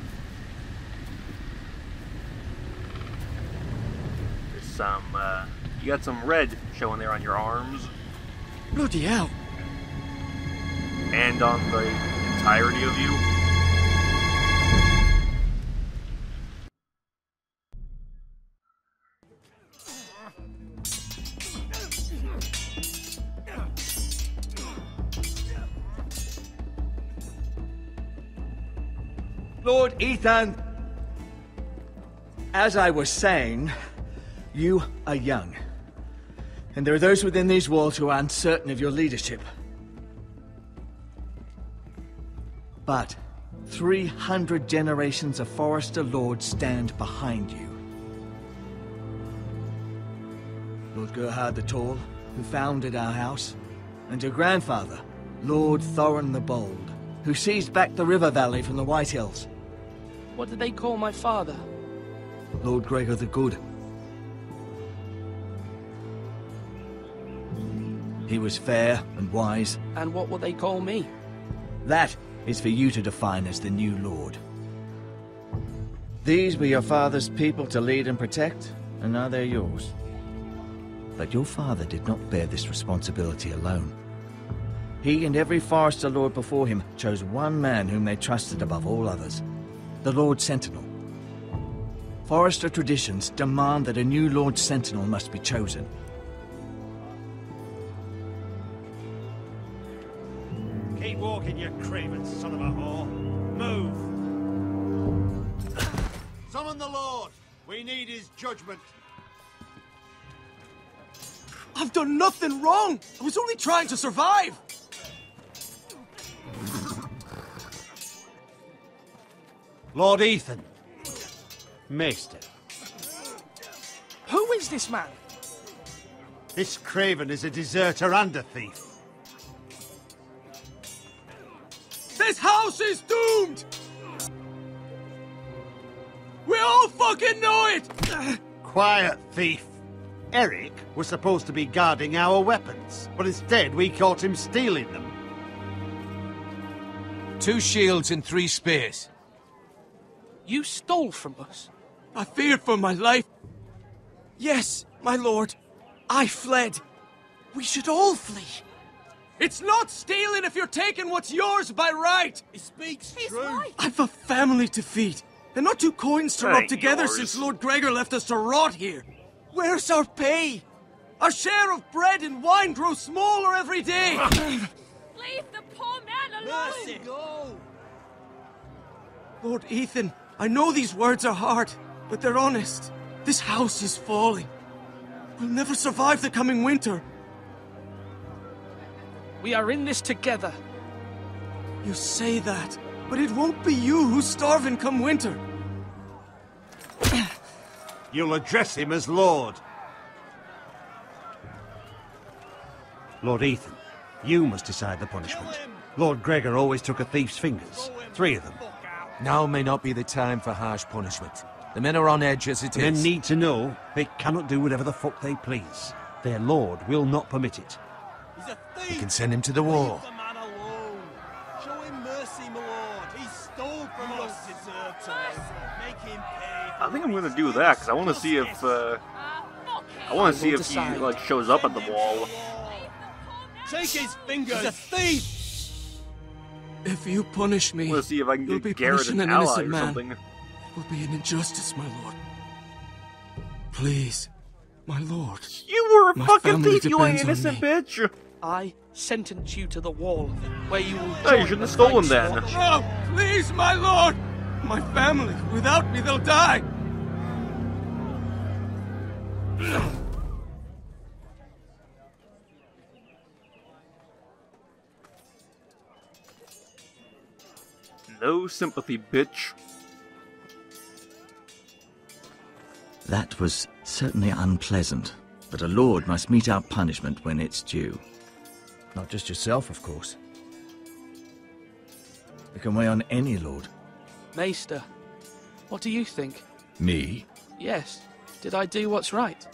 There's some, uh, you got some red showing there on your arms. Bloody hell. And on the entirety of you. As I was saying, you are young. And there are those within these walls who are uncertain of your leadership. But 300 generations of Forrester Lords stand behind you. Lord Gerhard the Tall, who founded our house, and your grandfather, Lord Thorin the Bold, who seized back the river valley from the Whitehills. What did they call my father? Lord Gregor the Good. He was fair and wise. And what will they call me? That is for you to define as the new Lord. These were your father's people to lead and protect, and now they're yours. But your father did not bear this responsibility alone. He and every Forrester Lord before him chose one man whom they trusted above all others the Lord Sentinel. Forrester traditions demand that a new Lord Sentinel must be chosen. Keep walking, you craven son of a whore. Move! Summon the Lord! We need his judgment. I've done nothing wrong! I was only trying to survive! Lord Ethan. Maester. Who is this man? This craven is a deserter and a thief. This house is doomed! We all fucking know it! Quiet, thief. Eric was supposed to be guarding our weapons, but instead we caught him stealing them. Two shields and three spears. You stole from us. I feared for my life. Yes, my lord. I fled. We should all flee. It's not stealing if you're taking what's yours by right. He speaks He's true. right. I've a family to feed. And not two coins to rub together yours. since Lord Gregor left us to rot here. Where's our pay? Our share of bread and wine grows smaller every day. Leave the poor man alone! Mercy, go! Lord Ethan, I know these words are hard, but they're honest. This house is falling. We'll never survive the coming winter. We are in this together. You say that, but it won't be you who's starving come winter. You'll address him as Lord. Lord Ethan, you must decide the punishment. Lord Gregor always took a thief's fingers. Three of them. Now may not be the time for harsh punishment. The men are on edge as it The men need to know they cannot do whatever the fuck they please. Their lord will not permit it. You can send him to the wall. Show him mercy, my lord. He stole from us. deserve to Make him pay. I think I'm gonna do that because I want to see if uh, I want to see will if he like shows up at the wall. Take his fingers. He's a thief. If you punish me, I want to see if I can you'll get be Gared punishing an an ally innocent or man. something. It will be an injustice, my lord. Please, my lord. You were a My fucking thief, you ain't depends innocent bitch. I sentence you to the wall, where you will. Oh, you shouldn't have stolen Night's then. No, please, my lord. My family. Without me, they'll die. No sympathy, bitch. That was certainly unpleasant, but a lord must mete out punishment when it's due. Not just yourself, of course. It can weigh on any lord. Maester, what do you think? Me? Yes. Did I do what's right?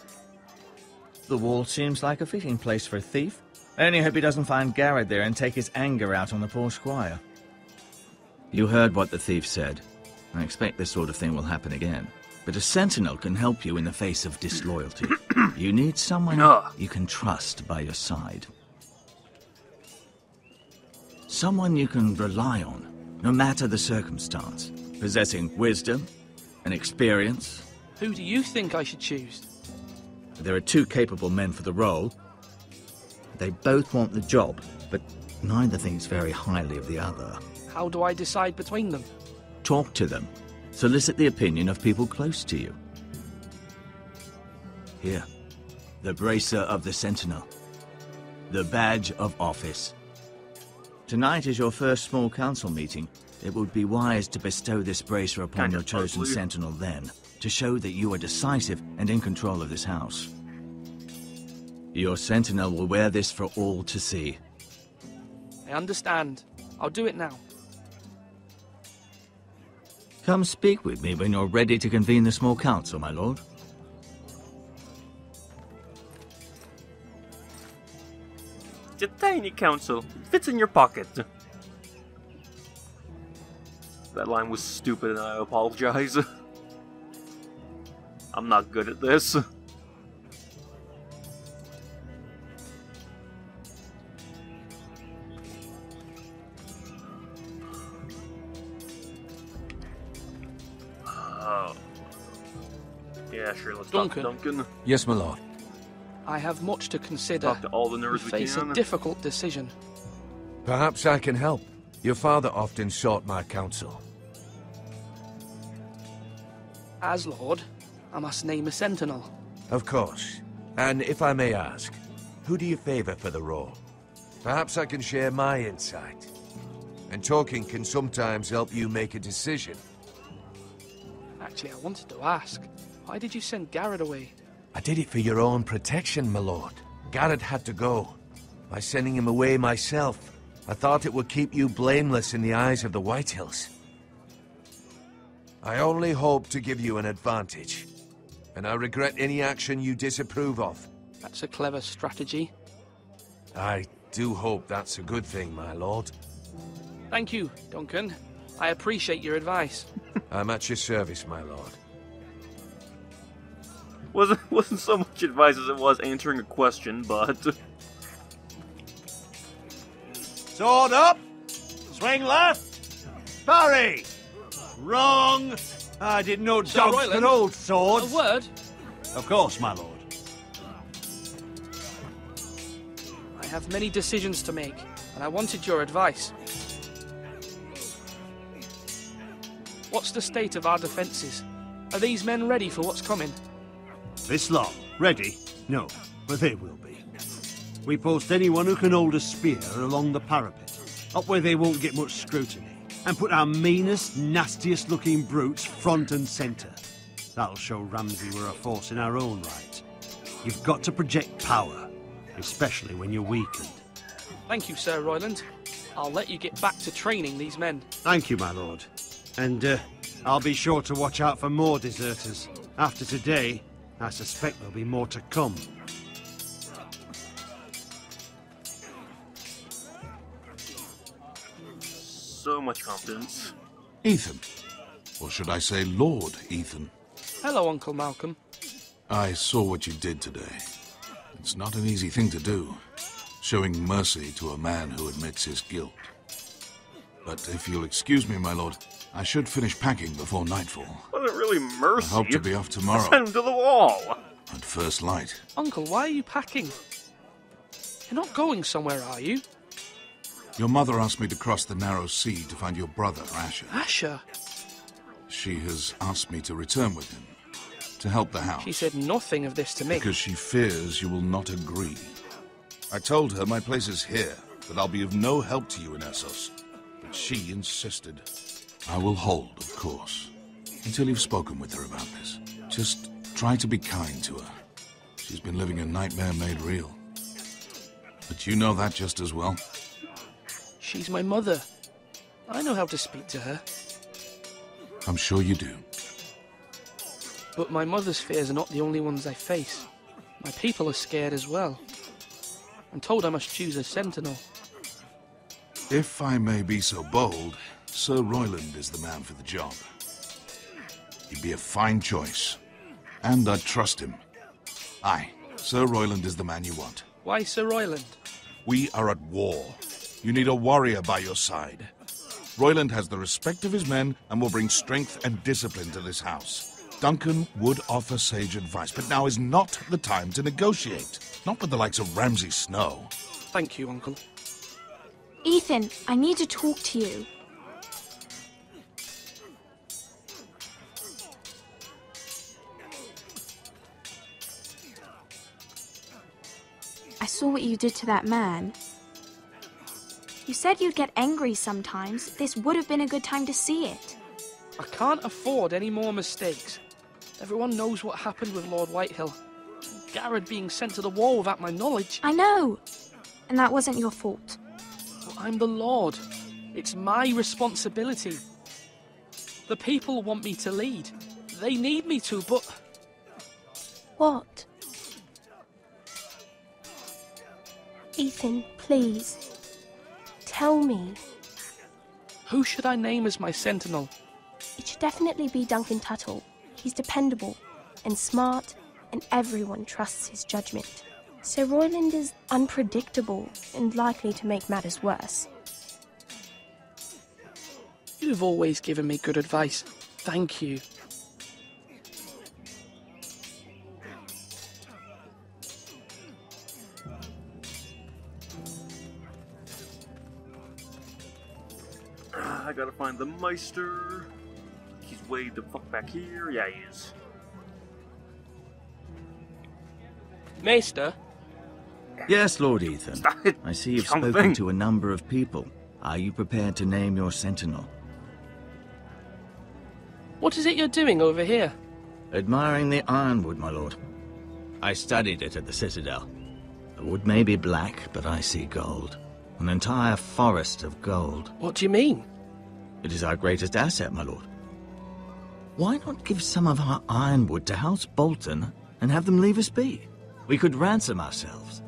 The wall seems like a fitting place for a thief. I only hope he doesn't find Gared there and take his anger out on the poor squire. You heard what the thief said. I expect this sort of thing will happen again. But a sentinel can help you in the face of disloyalty. you need someone you can trust by your side. Someone you can rely on, no matter the circumstance. Possessing wisdom and experience. Who do you think I should choose? There are two capable men for the role. They both want the job, but neither thinks very highly of the other. How do I decide between them? Talk to them. Solicit the opinion of people close to you. Here, the bracer of the Sentinel. The badge of office. Tonight is your first small council meeting. It would be wise to bestow this bracer upon Kind your chosen ugly. sentinel then, to show that you are decisive and in control of this house. Your sentinel will wear this for all to see. I understand. I'll do it now. Come speak with me when you're ready to convene the small council, my lord. The tiny council. Fits in your pocket. That line was stupid and I apologize. I'm not good at this. Duncan. Duncan. Yes, my lord. I have much to consider. Talk to all the nerds we face can. a difficult decision. Perhaps I can help. Your father often sought my counsel. As Lord, I must name a sentinel. Of course. And if I may ask, who do you favor for the role? Perhaps I can share my insight. And talking can sometimes help you make a decision. Actually, I wanted to ask, why did you send Gared away? I did it for your own protection, my lord. Gared had to go. By sending him away myself, I thought it would keep you blameless in the eyes of the Whitehills. I only hope to give you an advantage. And I regret any action you disapprove of. That's a clever strategy. I do hope that's a good thing, my lord. Thank you, Duncan. I appreciate your advice. I'm at your service, my lord. Wasn't wasn't so much advice as it was answering a question, but Sword up! Swing left! Parry! Wrong! I didn't know Sir dogs Royland, could hold A swords. word? Of course, my lord. I have many decisions to make, and I wanted your advice. What's the state of our defences? Are these men ready for what's coming? This lot, ready? No, but they will be. We post anyone who can hold a spear along the parapet, up where they won't get much scrutiny, and put our meanest, nastiest looking brutes front and centre. That'll show Ramsay we're a force in our own right. You've got to project power, especially when you're weakened. Thank you, Sir Royland. I'll let you get back to training these men. Thank you, my lord. And uh, I'll be sure to watch out for more deserters. After today, I suspect there'll be more to come. So much confidence. Ethan. Or should I say Lord Ethan? Hello, Uncle Malcolm. I saw what you did today. It's not an easy thing to do, showing mercy to a man who admits his guilt. But if you'll excuse me, my lord, I should finish packing before nightfall. Wasn't really mercy. I hope to be off tomorrow. Send him to the wall. At first light. Uncle, why are you packing? You're not going somewhere, are you? Your mother asked me to cross the narrow sea to find your brother, Asher. Asher? She has asked me to return with him, to help the house. She said nothing of this to me. Because she fears you will not agree. I told her my place is here, that I'll be of no help to you in Essos. But she insisted. I will hold, of course, until you've spoken with her about this. Just try to be kind to her. She's been living a nightmare made real. But you know that just as well. She's my mother. I know how to speak to her. I'm sure you do. But my mother's fears are not the only ones I face. My people are scared as well. I'm told I must choose a sentinel. If I may be so bold, Sir Royland is the man for the job. He'd be a fine choice. And I'd trust him. Aye, Sir Royland is the man you want. Why Sir Royland? We are at war. You need a warrior by your side. Royland has the respect of his men and will bring strength and discipline to this house. Duncan would offer sage advice, but now is not the time to negotiate. Not with the likes of Ramsay Snow. Thank you, Uncle. Ethan, I need to talk to you. I saw what you did to that man. You said you'd get angry sometimes. This would have been a good time to see it. I can't afford any more mistakes. Everyone knows what happened with Lord Whitehill. Gared being sent to the wall without my knowledge. I know. And that wasn't your fault. But I'm the Lord. It's my responsibility. The people want me to lead. They need me to, but What? Ethan, please. Tell me. who should I name as my sentinel? It should definitely be Duncan Tuttle. He's dependable and smart, and everyone trusts his judgment. Sir Royland is unpredictable and likely to make matters worse. You've always given me good advice. Thank you. Find the Maester. He's way the fuck back here. Yeah, he is. Maester? Yes, Lord Ethan. I see you've spoken jumping. to a number of people. Are you prepared to name your sentinel? What is it you're doing over here? Admiring the ironwood, my lord. I studied it at the Citadel. The wood may be black, but I see gold. An entire forest of gold. What do you mean? It is our greatest asset, my lord. Why not give some of our ironwood to House Bolton and have them leave us be? We could ransom ourselves.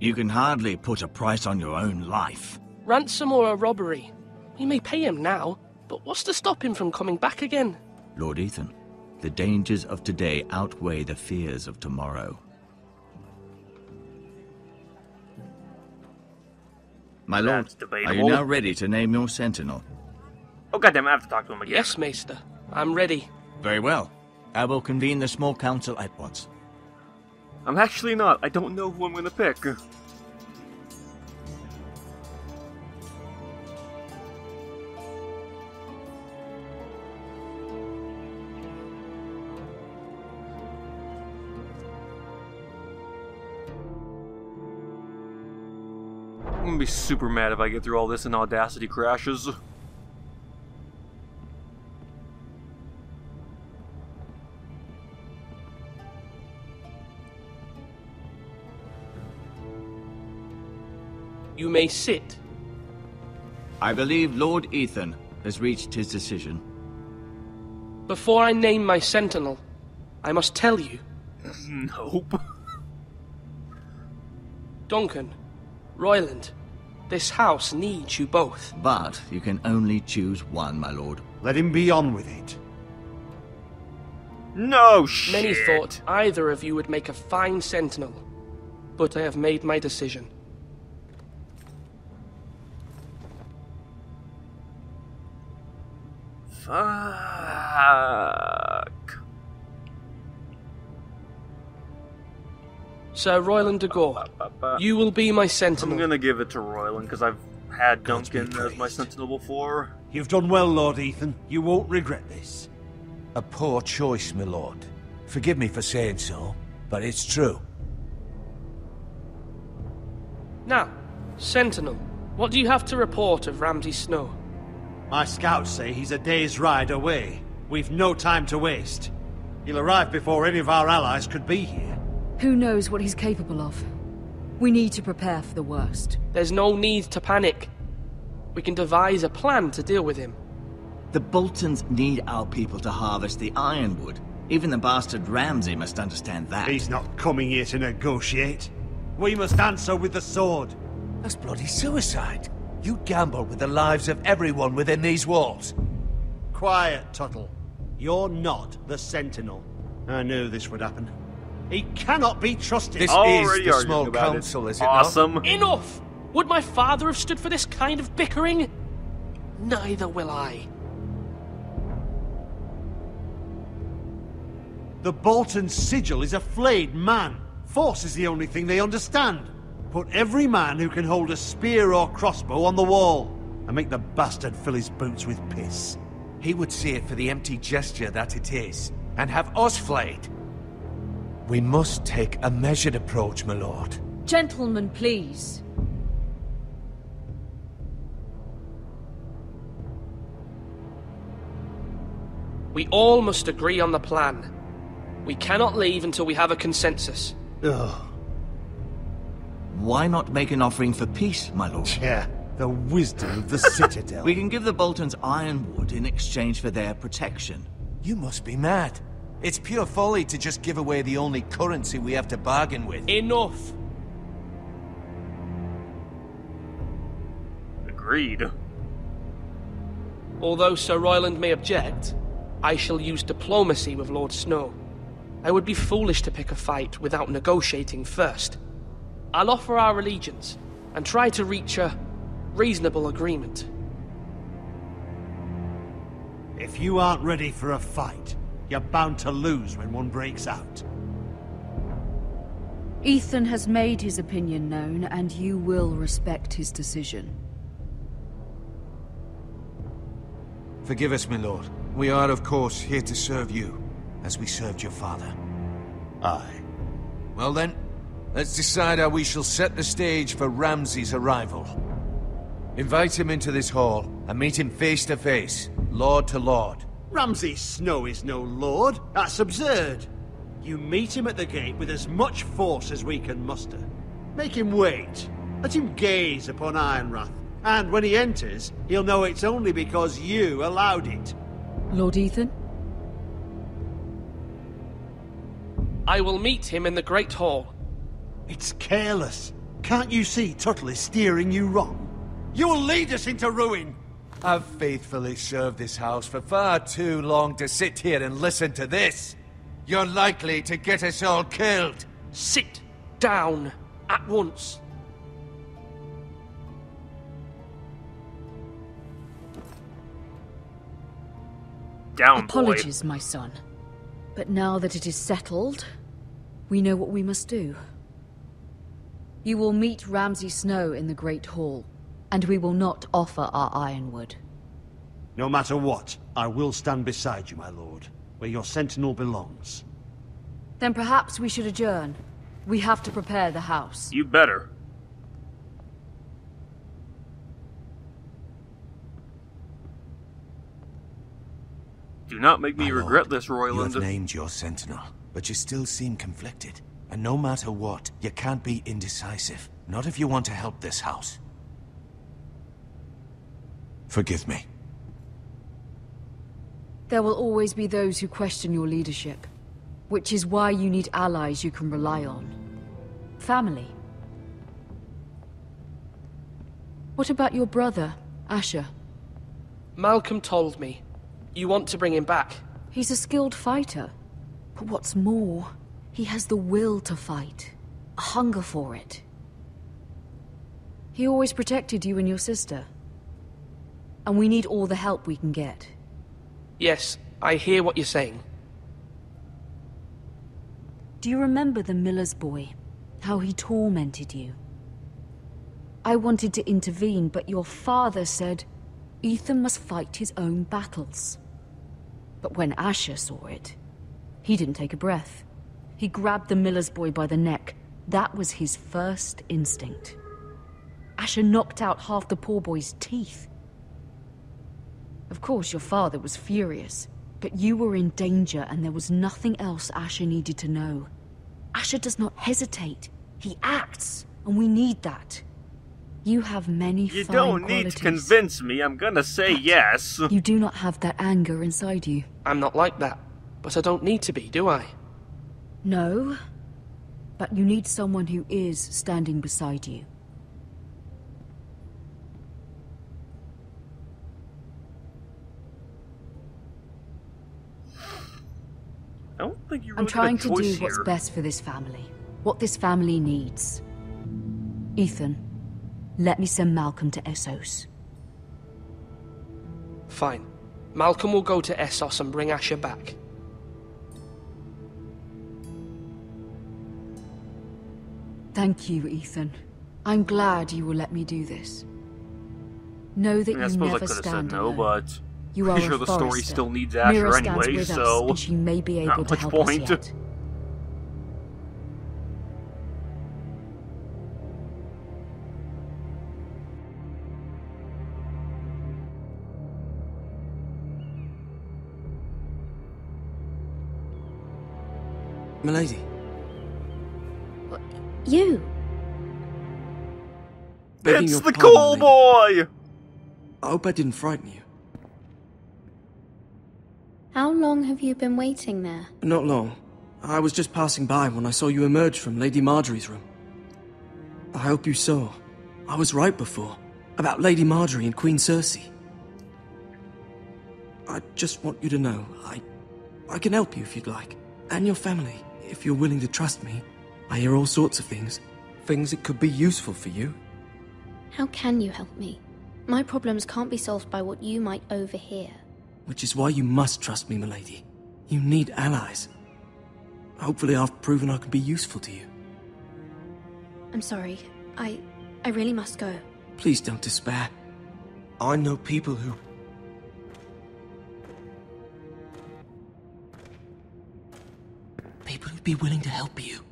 You can hardly put a price on your own life. Ransom or a robbery? We may pay him now, but what's to stop him from coming back again? Lord Ethan, the dangers of today outweigh the fears of tomorrow. My lord, That's are you now ready to name your sentinel? Oh goddamn! I have to talk to him again. Yes, Maester. I'm ready. Very well. I will convene the small council at once. I'm actually not. I don't know who I'm gonna pick. Be super mad if I get through all this and Audacity crashes. You may sit. I believe Lord Ethan has reached his decision. Before I name my sentinel, I must tell you. Nope. Duncan, Royland, this house needs you both. But you can only choose one, my lord. Let him be on with it. No shit. Many thought either of you would make a fine sentinel, but I have made my decision. Fuck. Sir Royland Degore, you will be my sentinel. I'm gonna give it to Royland because I've had Duncan as my sentinel before. You've done well, Lord Ethan. You won't regret this. A poor choice, my lord. Forgive me for saying so, but it's true. Now, Sentinel, what do you have to report of Ramsay Snow? My scouts say he's a day's ride away. We've no time to waste. He'll arrive before any of our allies could be here. Who knows what he's capable of? We need to prepare for the worst. There's no need to panic. We can devise a plan to deal with him. The Boltons need our people to harvest the ironwood. Even the bastard Ramsay must understand that. He's not coming here to negotiate. We must answer with the sword. That's bloody suicide. You gamble with the lives of everyone within these walls. Quiet, Tuttle. You're not the Sentinel. I knew this would happen. He cannot be trusted. This Already is the small council, is it Awesome. Enough! Would my father have stood for this kind of bickering? Neither will I. The Bolton sigil is a flayed man. Force is the only thing they understand. Put every man who can hold a spear or crossbow on the wall, and make the bastard fill his boots with piss. He would see it for the empty gesture that it is, and have us flayed. We must take a measured approach, my lord. Gentlemen, please. We all must agree on the plan. We cannot leave until we have a consensus. Ugh. Why not make an offering for peace, my lord? Yeah, the wisdom of the Citadel. We can give the Boltons ironwood in exchange for their protection. You must be mad. It's pure folly to just give away the only currency we have to bargain with. Enough! Agreed. Although Sir Royland may object, I shall use diplomacy with Lord Snow. I would be foolish to pick a fight without negotiating first. I'll offer our allegiance and try to reach a reasonable agreement. If you aren't ready for a fight, you're bound to lose when one breaks out. Ethan has made his opinion known, and you will respect his decision. Forgive us, my lord. We are, of course, here to serve you, as we served your father. Aye. Well then, let's decide how we shall set the stage for Ramsay's arrival. Invite him into this hall, and meet him face to face, lord to lord. Ramsay Snow is no lord. That's absurd. You meet him at the gate with as much force as we can muster. Make him wait. Let him gaze upon Ironrath. And when he enters, he'll know it's only because you allowed it. Lord Ethan? I will meet him in the Great Hall. It's careless. Can't you see Tuttle is steering you wrong? You'll lead us into ruin! I've faithfully served this house for far too long to sit here and listen to this. You're likely to get us all killed. Sit down at once. Down, Apologies, my son. But now that it is settled, we know what we must do. You will meet Ramsay Snow in the Great Hall, and we will not offer our ironwood. No matter what, I will stand beside you, my lord, where your sentinel belongs. Then perhaps we should adjourn. We have to prepare the house. You better. Do not make me My regret lord, this, You have named your sentinel, but you still seem conflicted. And no matter what, you can't be indecisive. Not if you want to help this house. Forgive me. There will always be those who question your leadership, which is why you need allies you can rely on. Family. What about your brother, Asher? Malcolm told me. You want to bring him back. He's a skilled fighter. But what's more, he has the will to fight. A hunger for it. He always protected you and your sister. And we need all the help we can get. Yes, I hear what you're saying. Do you remember the miller's boy? How he tormented you? I wanted to intervene, but your father said Ethan must fight his own battles. But when Asher saw it, he didn't take a breath. He grabbed the miller's boy by the neck. That was his first instinct. Asher knocked out half the poor boy's teeth. Of course, your father was furious, but you were in danger and there was nothing else Asher needed to know. Asher does not hesitate. He acts, and we need that. You have many You fine don't need qualities. to convince me. I'm gonna say yes. You do not have that anger inside you. I'm not like that. But I don't need to be, do I? No, but you need someone who is standing beside you. I don't think you really I'm trying got to do choice what's best for this family. What this family needs. Ethan, let me send Malcolm to Essos. Fine. Malcolm will go to Essos and bring Asher back. Thank you, Ethan. I'm glad you will let me do this. Know that I, mean, you I never could have said stand no, alone. but You are a sure the story still needs Asher Mira stands anyway, with so us, and she may be not able to much help point. us yet. Milady, You! begging It's the pardon, call boy! I hope I didn't frighten you. How long have you been waiting there? Not long. I was just passing by when I saw you emerge from Lady Margaery's room. I hope you saw. I was right before. About Lady Margaery and Queen Cersei. I just want you to know, I... I can help you if you'd like. And your family, if you're willing to trust me. I hear all sorts of things. Things that could be useful for you. How can you help me? My problems can't be solved by what you might overhear. Which is why you must trust me, milady. You need allies. Hopefully I've proven I can be useful to you. I'm sorry. I. I really must go. Please don't despair. I know people who... People who'd be willing to help you.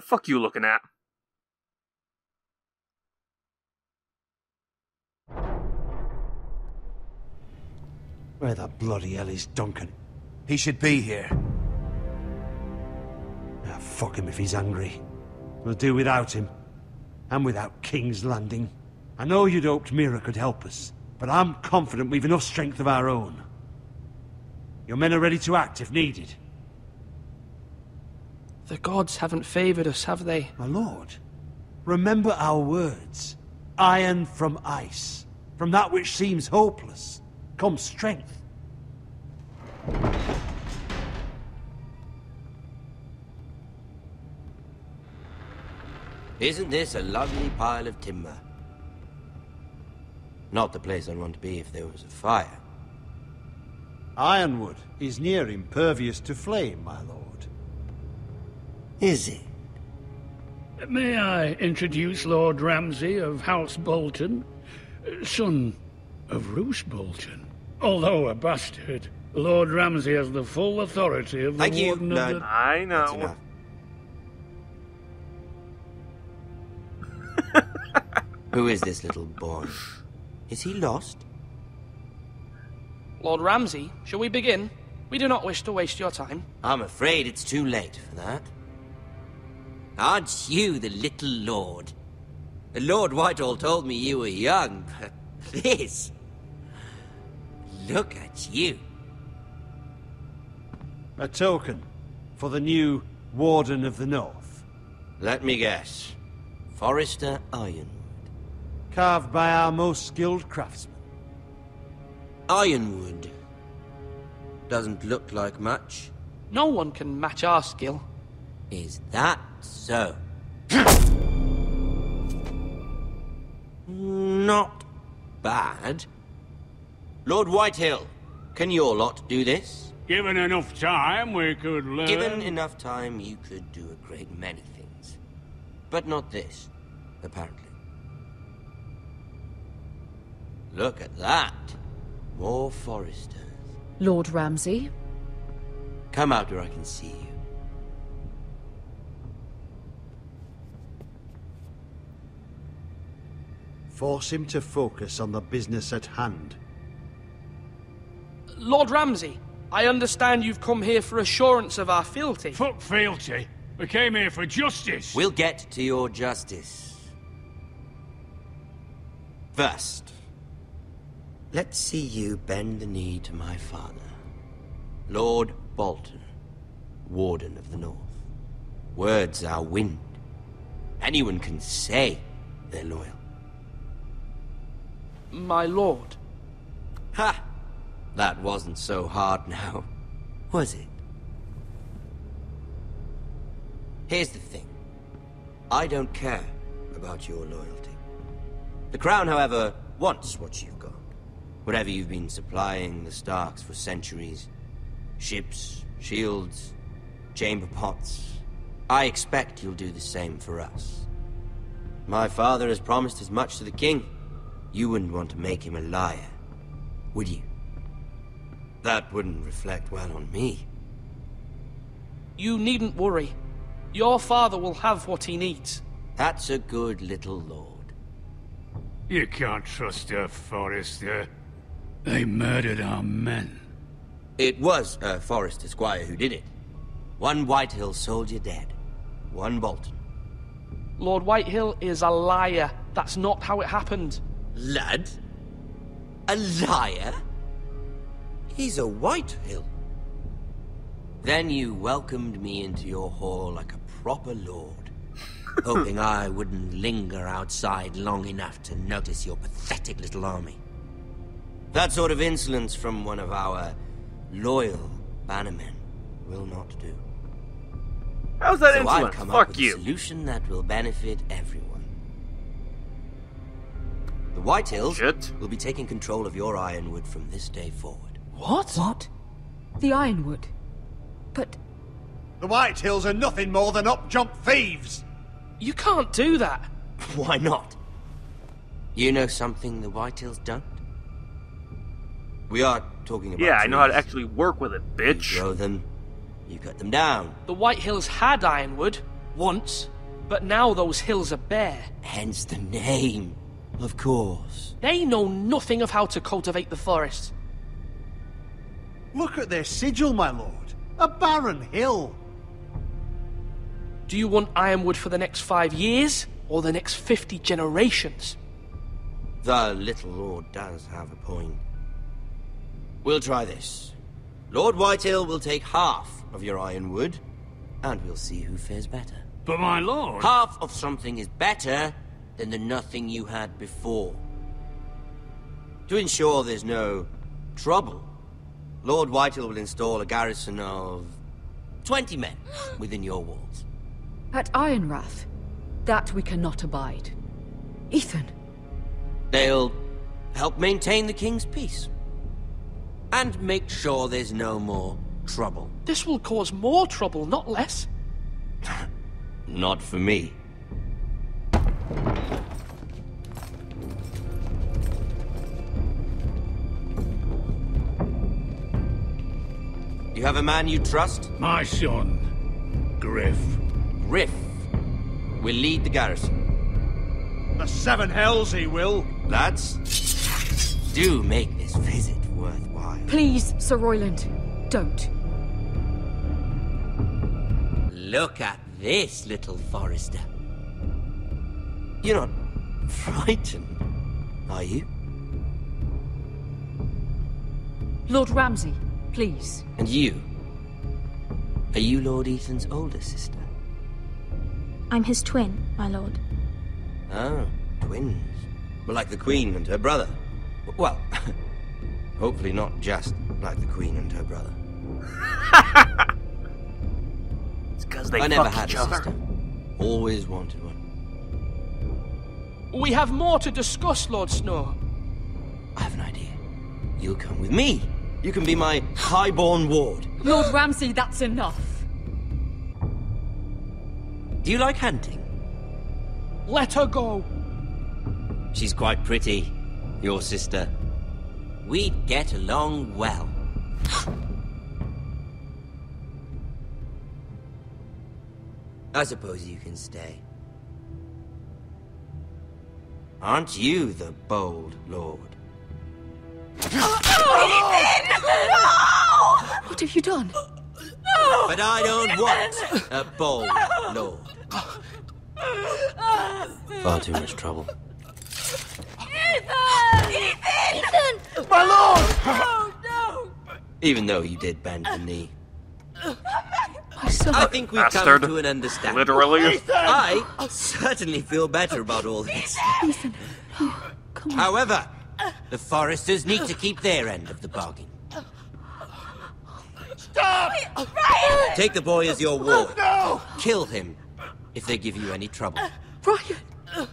The fuck you looking at? Where the bloody hell is Duncan? He should be here. Ah, fuck him if he's angry. We'll do without him. And without King's Landing. I know you'd hoped Mira could help us, but I'm confident we've enough strength of our own. Your men are ready to act if needed. The gods haven't favoured us, have they? My lord, remember our words. Iron from ice. From that which seems hopeless comes strength. Isn't this a lovely pile of timber? Not the place I'd want to be if there was a fire. Ironwood is near impervious to flame, my lord. Is it? May I introduce Lord Ramsay of House Bolton, son of Roose Bolton? Although a bastard, Lord Ramsay has the full authority of the Thank you. Warden No, the... I know. enough. Who is this little boy? Is he lost? Lord Ramsay, shall we begin? We do not wish to waste your time. I'm afraid it's too late for that. Aren't you the little lord? Lord Whitehill told me you were young, but this... Look at you. A token for the new Warden of the North. Let me guess. Forrester Ironwood. Carved by our most skilled craftsmen. Ironwood. Doesn't look like much. No one can match our skill. Is that so? Not bad. Lord Whitehill, can your lot do this? Given enough time, we could learn... Given enough time, you could do a great many things. But not this, apparently. Look at that. More Forresters. Lord Ramsay? Come out where I can see you. Force him to focus on the business at hand. Lord Ramsay, I understand you've come here for assurance of our fealty. Fuck fealty. We came here for justice. We'll get to your justice. First, let's see you bend the knee to my father, Lord Bolton, Warden of the North. Words are wind. Anyone can say they're loyal. My lord. Ha! That wasn't so hard now, was it? Here's the thing. I don't care about your loyalty. The Crown, however, wants what you've got. Whatever you've been supplying the Starks for centuries. Ships, shields, chamber pots. I expect you'll do the same for us. My father has promised as much to the King. You wouldn't want to make him a liar, would you? That wouldn't reflect well on me. You needn't worry. Your father will have what he needs. That's a good little lord. You can't trust her, Forrester. They murdered our men. It was a Forrester Squire who did it. One Whitehill soldier dead. One Bolton. Lord Whitehill is a liar. That's not how it happened. Lad? A liar? He's a Whitehill. Then you welcomed me into your hall like a proper lord, hoping I wouldn't linger outside long enough to notice your pathetic little army. That sort of insolence from one of our loyal bannermen will not do. How's that so insolent? I've come Fuck up with you. a solution that will benefit everyone. The Whitehills will be taking control of your ironwood from this day forward. What? What? The Ironwood. But The Whitehills are nothing more than up-jump thieves! You can't do that. Why not? You know something the Whitehills don't? We are talking about Yeah, I know how to actually work with it, bitch. You grow them, you cut them down. The Whitehills had ironwood, once, but now those hills are bare. Hence the name, of course. They know nothing of how to cultivate the forest. Look at their sigil, my lord. A barren hill. Do you want ironwood for the next five years, or the next fifty generations? The little lord does have a point. We'll try this. Lord Whitehill will take half of your ironwood, and we'll see who fares better. But my lord... Half of something is better than the nothing you had before. To ensure there's no trouble, Lord Whitehill will install a garrison of 20 men within your walls. at Ironrath, that we cannot abide. Ethan, They'll help maintain the king's peace. And make sure there's no more trouble. This will cause more trouble, not less. Not for me. You have a man you trust? My son, Gryff. Gryff will lead the garrison. the seven hells he will. Lads, do make this visit worthwhile. Please, Sir Royland, don't. Look at this, little Forrester. You're not frightened, are you? Lord Ramsay, please. And you? Are you Lord Ethan's older sister? I'm his twin, my lord. Oh, twins. Well, like the Queen and her brother. Well, hopefully not just like the Queen and her brother. It's because they I never fuck had each a other. sister. Always wanted one. We have more to discuss, Lord Snow. I have an idea. You'll come with me. You can be my highborn ward. Lord Ramsay, that's enough. Do you like hunting? Let her go. She's quite pretty, your sister. We'd get along well. I suppose you can stay. Aren't you the bold lord? Ethan! No! What have you done? But I don't want a bold lord. Far too much trouble. Ethan! Ethan! My lord! Oh, no! Even though you did bend the knee. My son. I think we've Bastard. come to an understanding. Literally. I certainly feel better about all this. Ethan. Come on. However, the Forresters need to keep their end of the bargain. Stop! Ryon! Take the boy as your ward. No! Kill him if they give you any trouble. Ryon!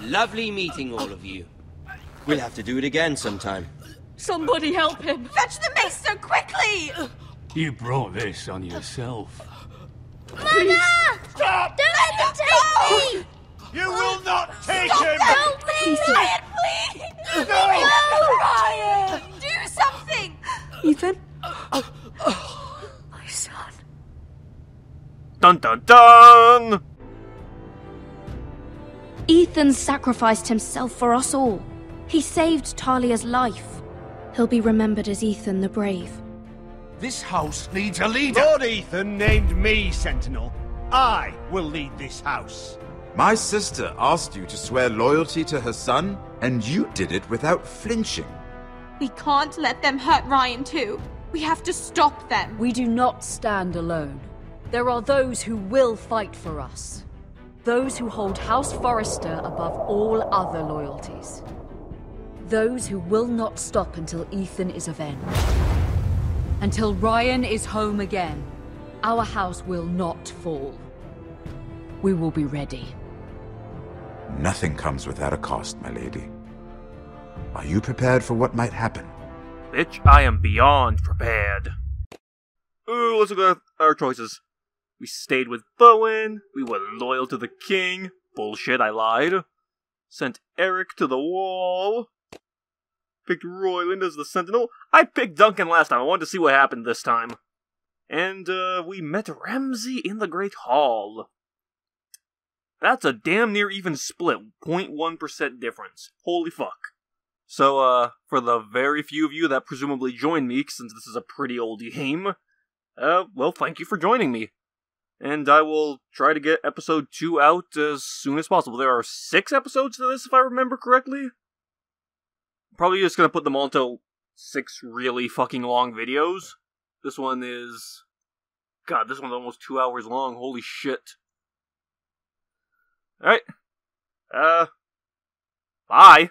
Lovely meeting all of you. We'll have to do it again sometime. Somebody help him! Fetch the maester quickly! You brought this on yourself. Please! Stop! Don't let them take me! You will not take Stop him! Help me! Ryon, please! No! Ryon! Do something! Ethan? My son. Dun dun dun! Ethan sacrificed himself for us all. He saved Talia's life. He'll be remembered as Ethan the Brave. This house needs a leader. Lord Ethan named me Sentinel. I will lead this house. My sister asked you to swear loyalty to her son, and you did it without flinching. We can't let them hurt Ryon too. We have to stop them. We do not stand alone. There are those who will fight for us. Those who hold House Forrester above all other loyalties. Those who will not stop until Ethan is avenged. Until Ryon is home again, our house will not fall. We will be ready. Nothing comes without a cost, my lady. Are you prepared for what might happen? Bitch, I am beyond prepared. Ooh, let's look at our choices. We stayed with Bowen. We were loyal to the king. Bullshit, I lied. Sent Eric to the wall. Picked Royland as the sentinel. I picked Duncan last time. I wanted to see what happened this time. And, uh, we met Ramsay in the Great Hall. That's a damn near even split. 0.1% difference. Holy fuck. So, uh, for the very few of you that presumably joined me, since this is a pretty old game, uh, well, thank you for joining me. And I will try to get episode 2 out as soon as possible. There are six episodes to this, if I remember correctly. Probably just gonna put them all into six really fucking long videos. This one is. God, this one's almost two hours long. Holy shit. Alright. Uh. Bye.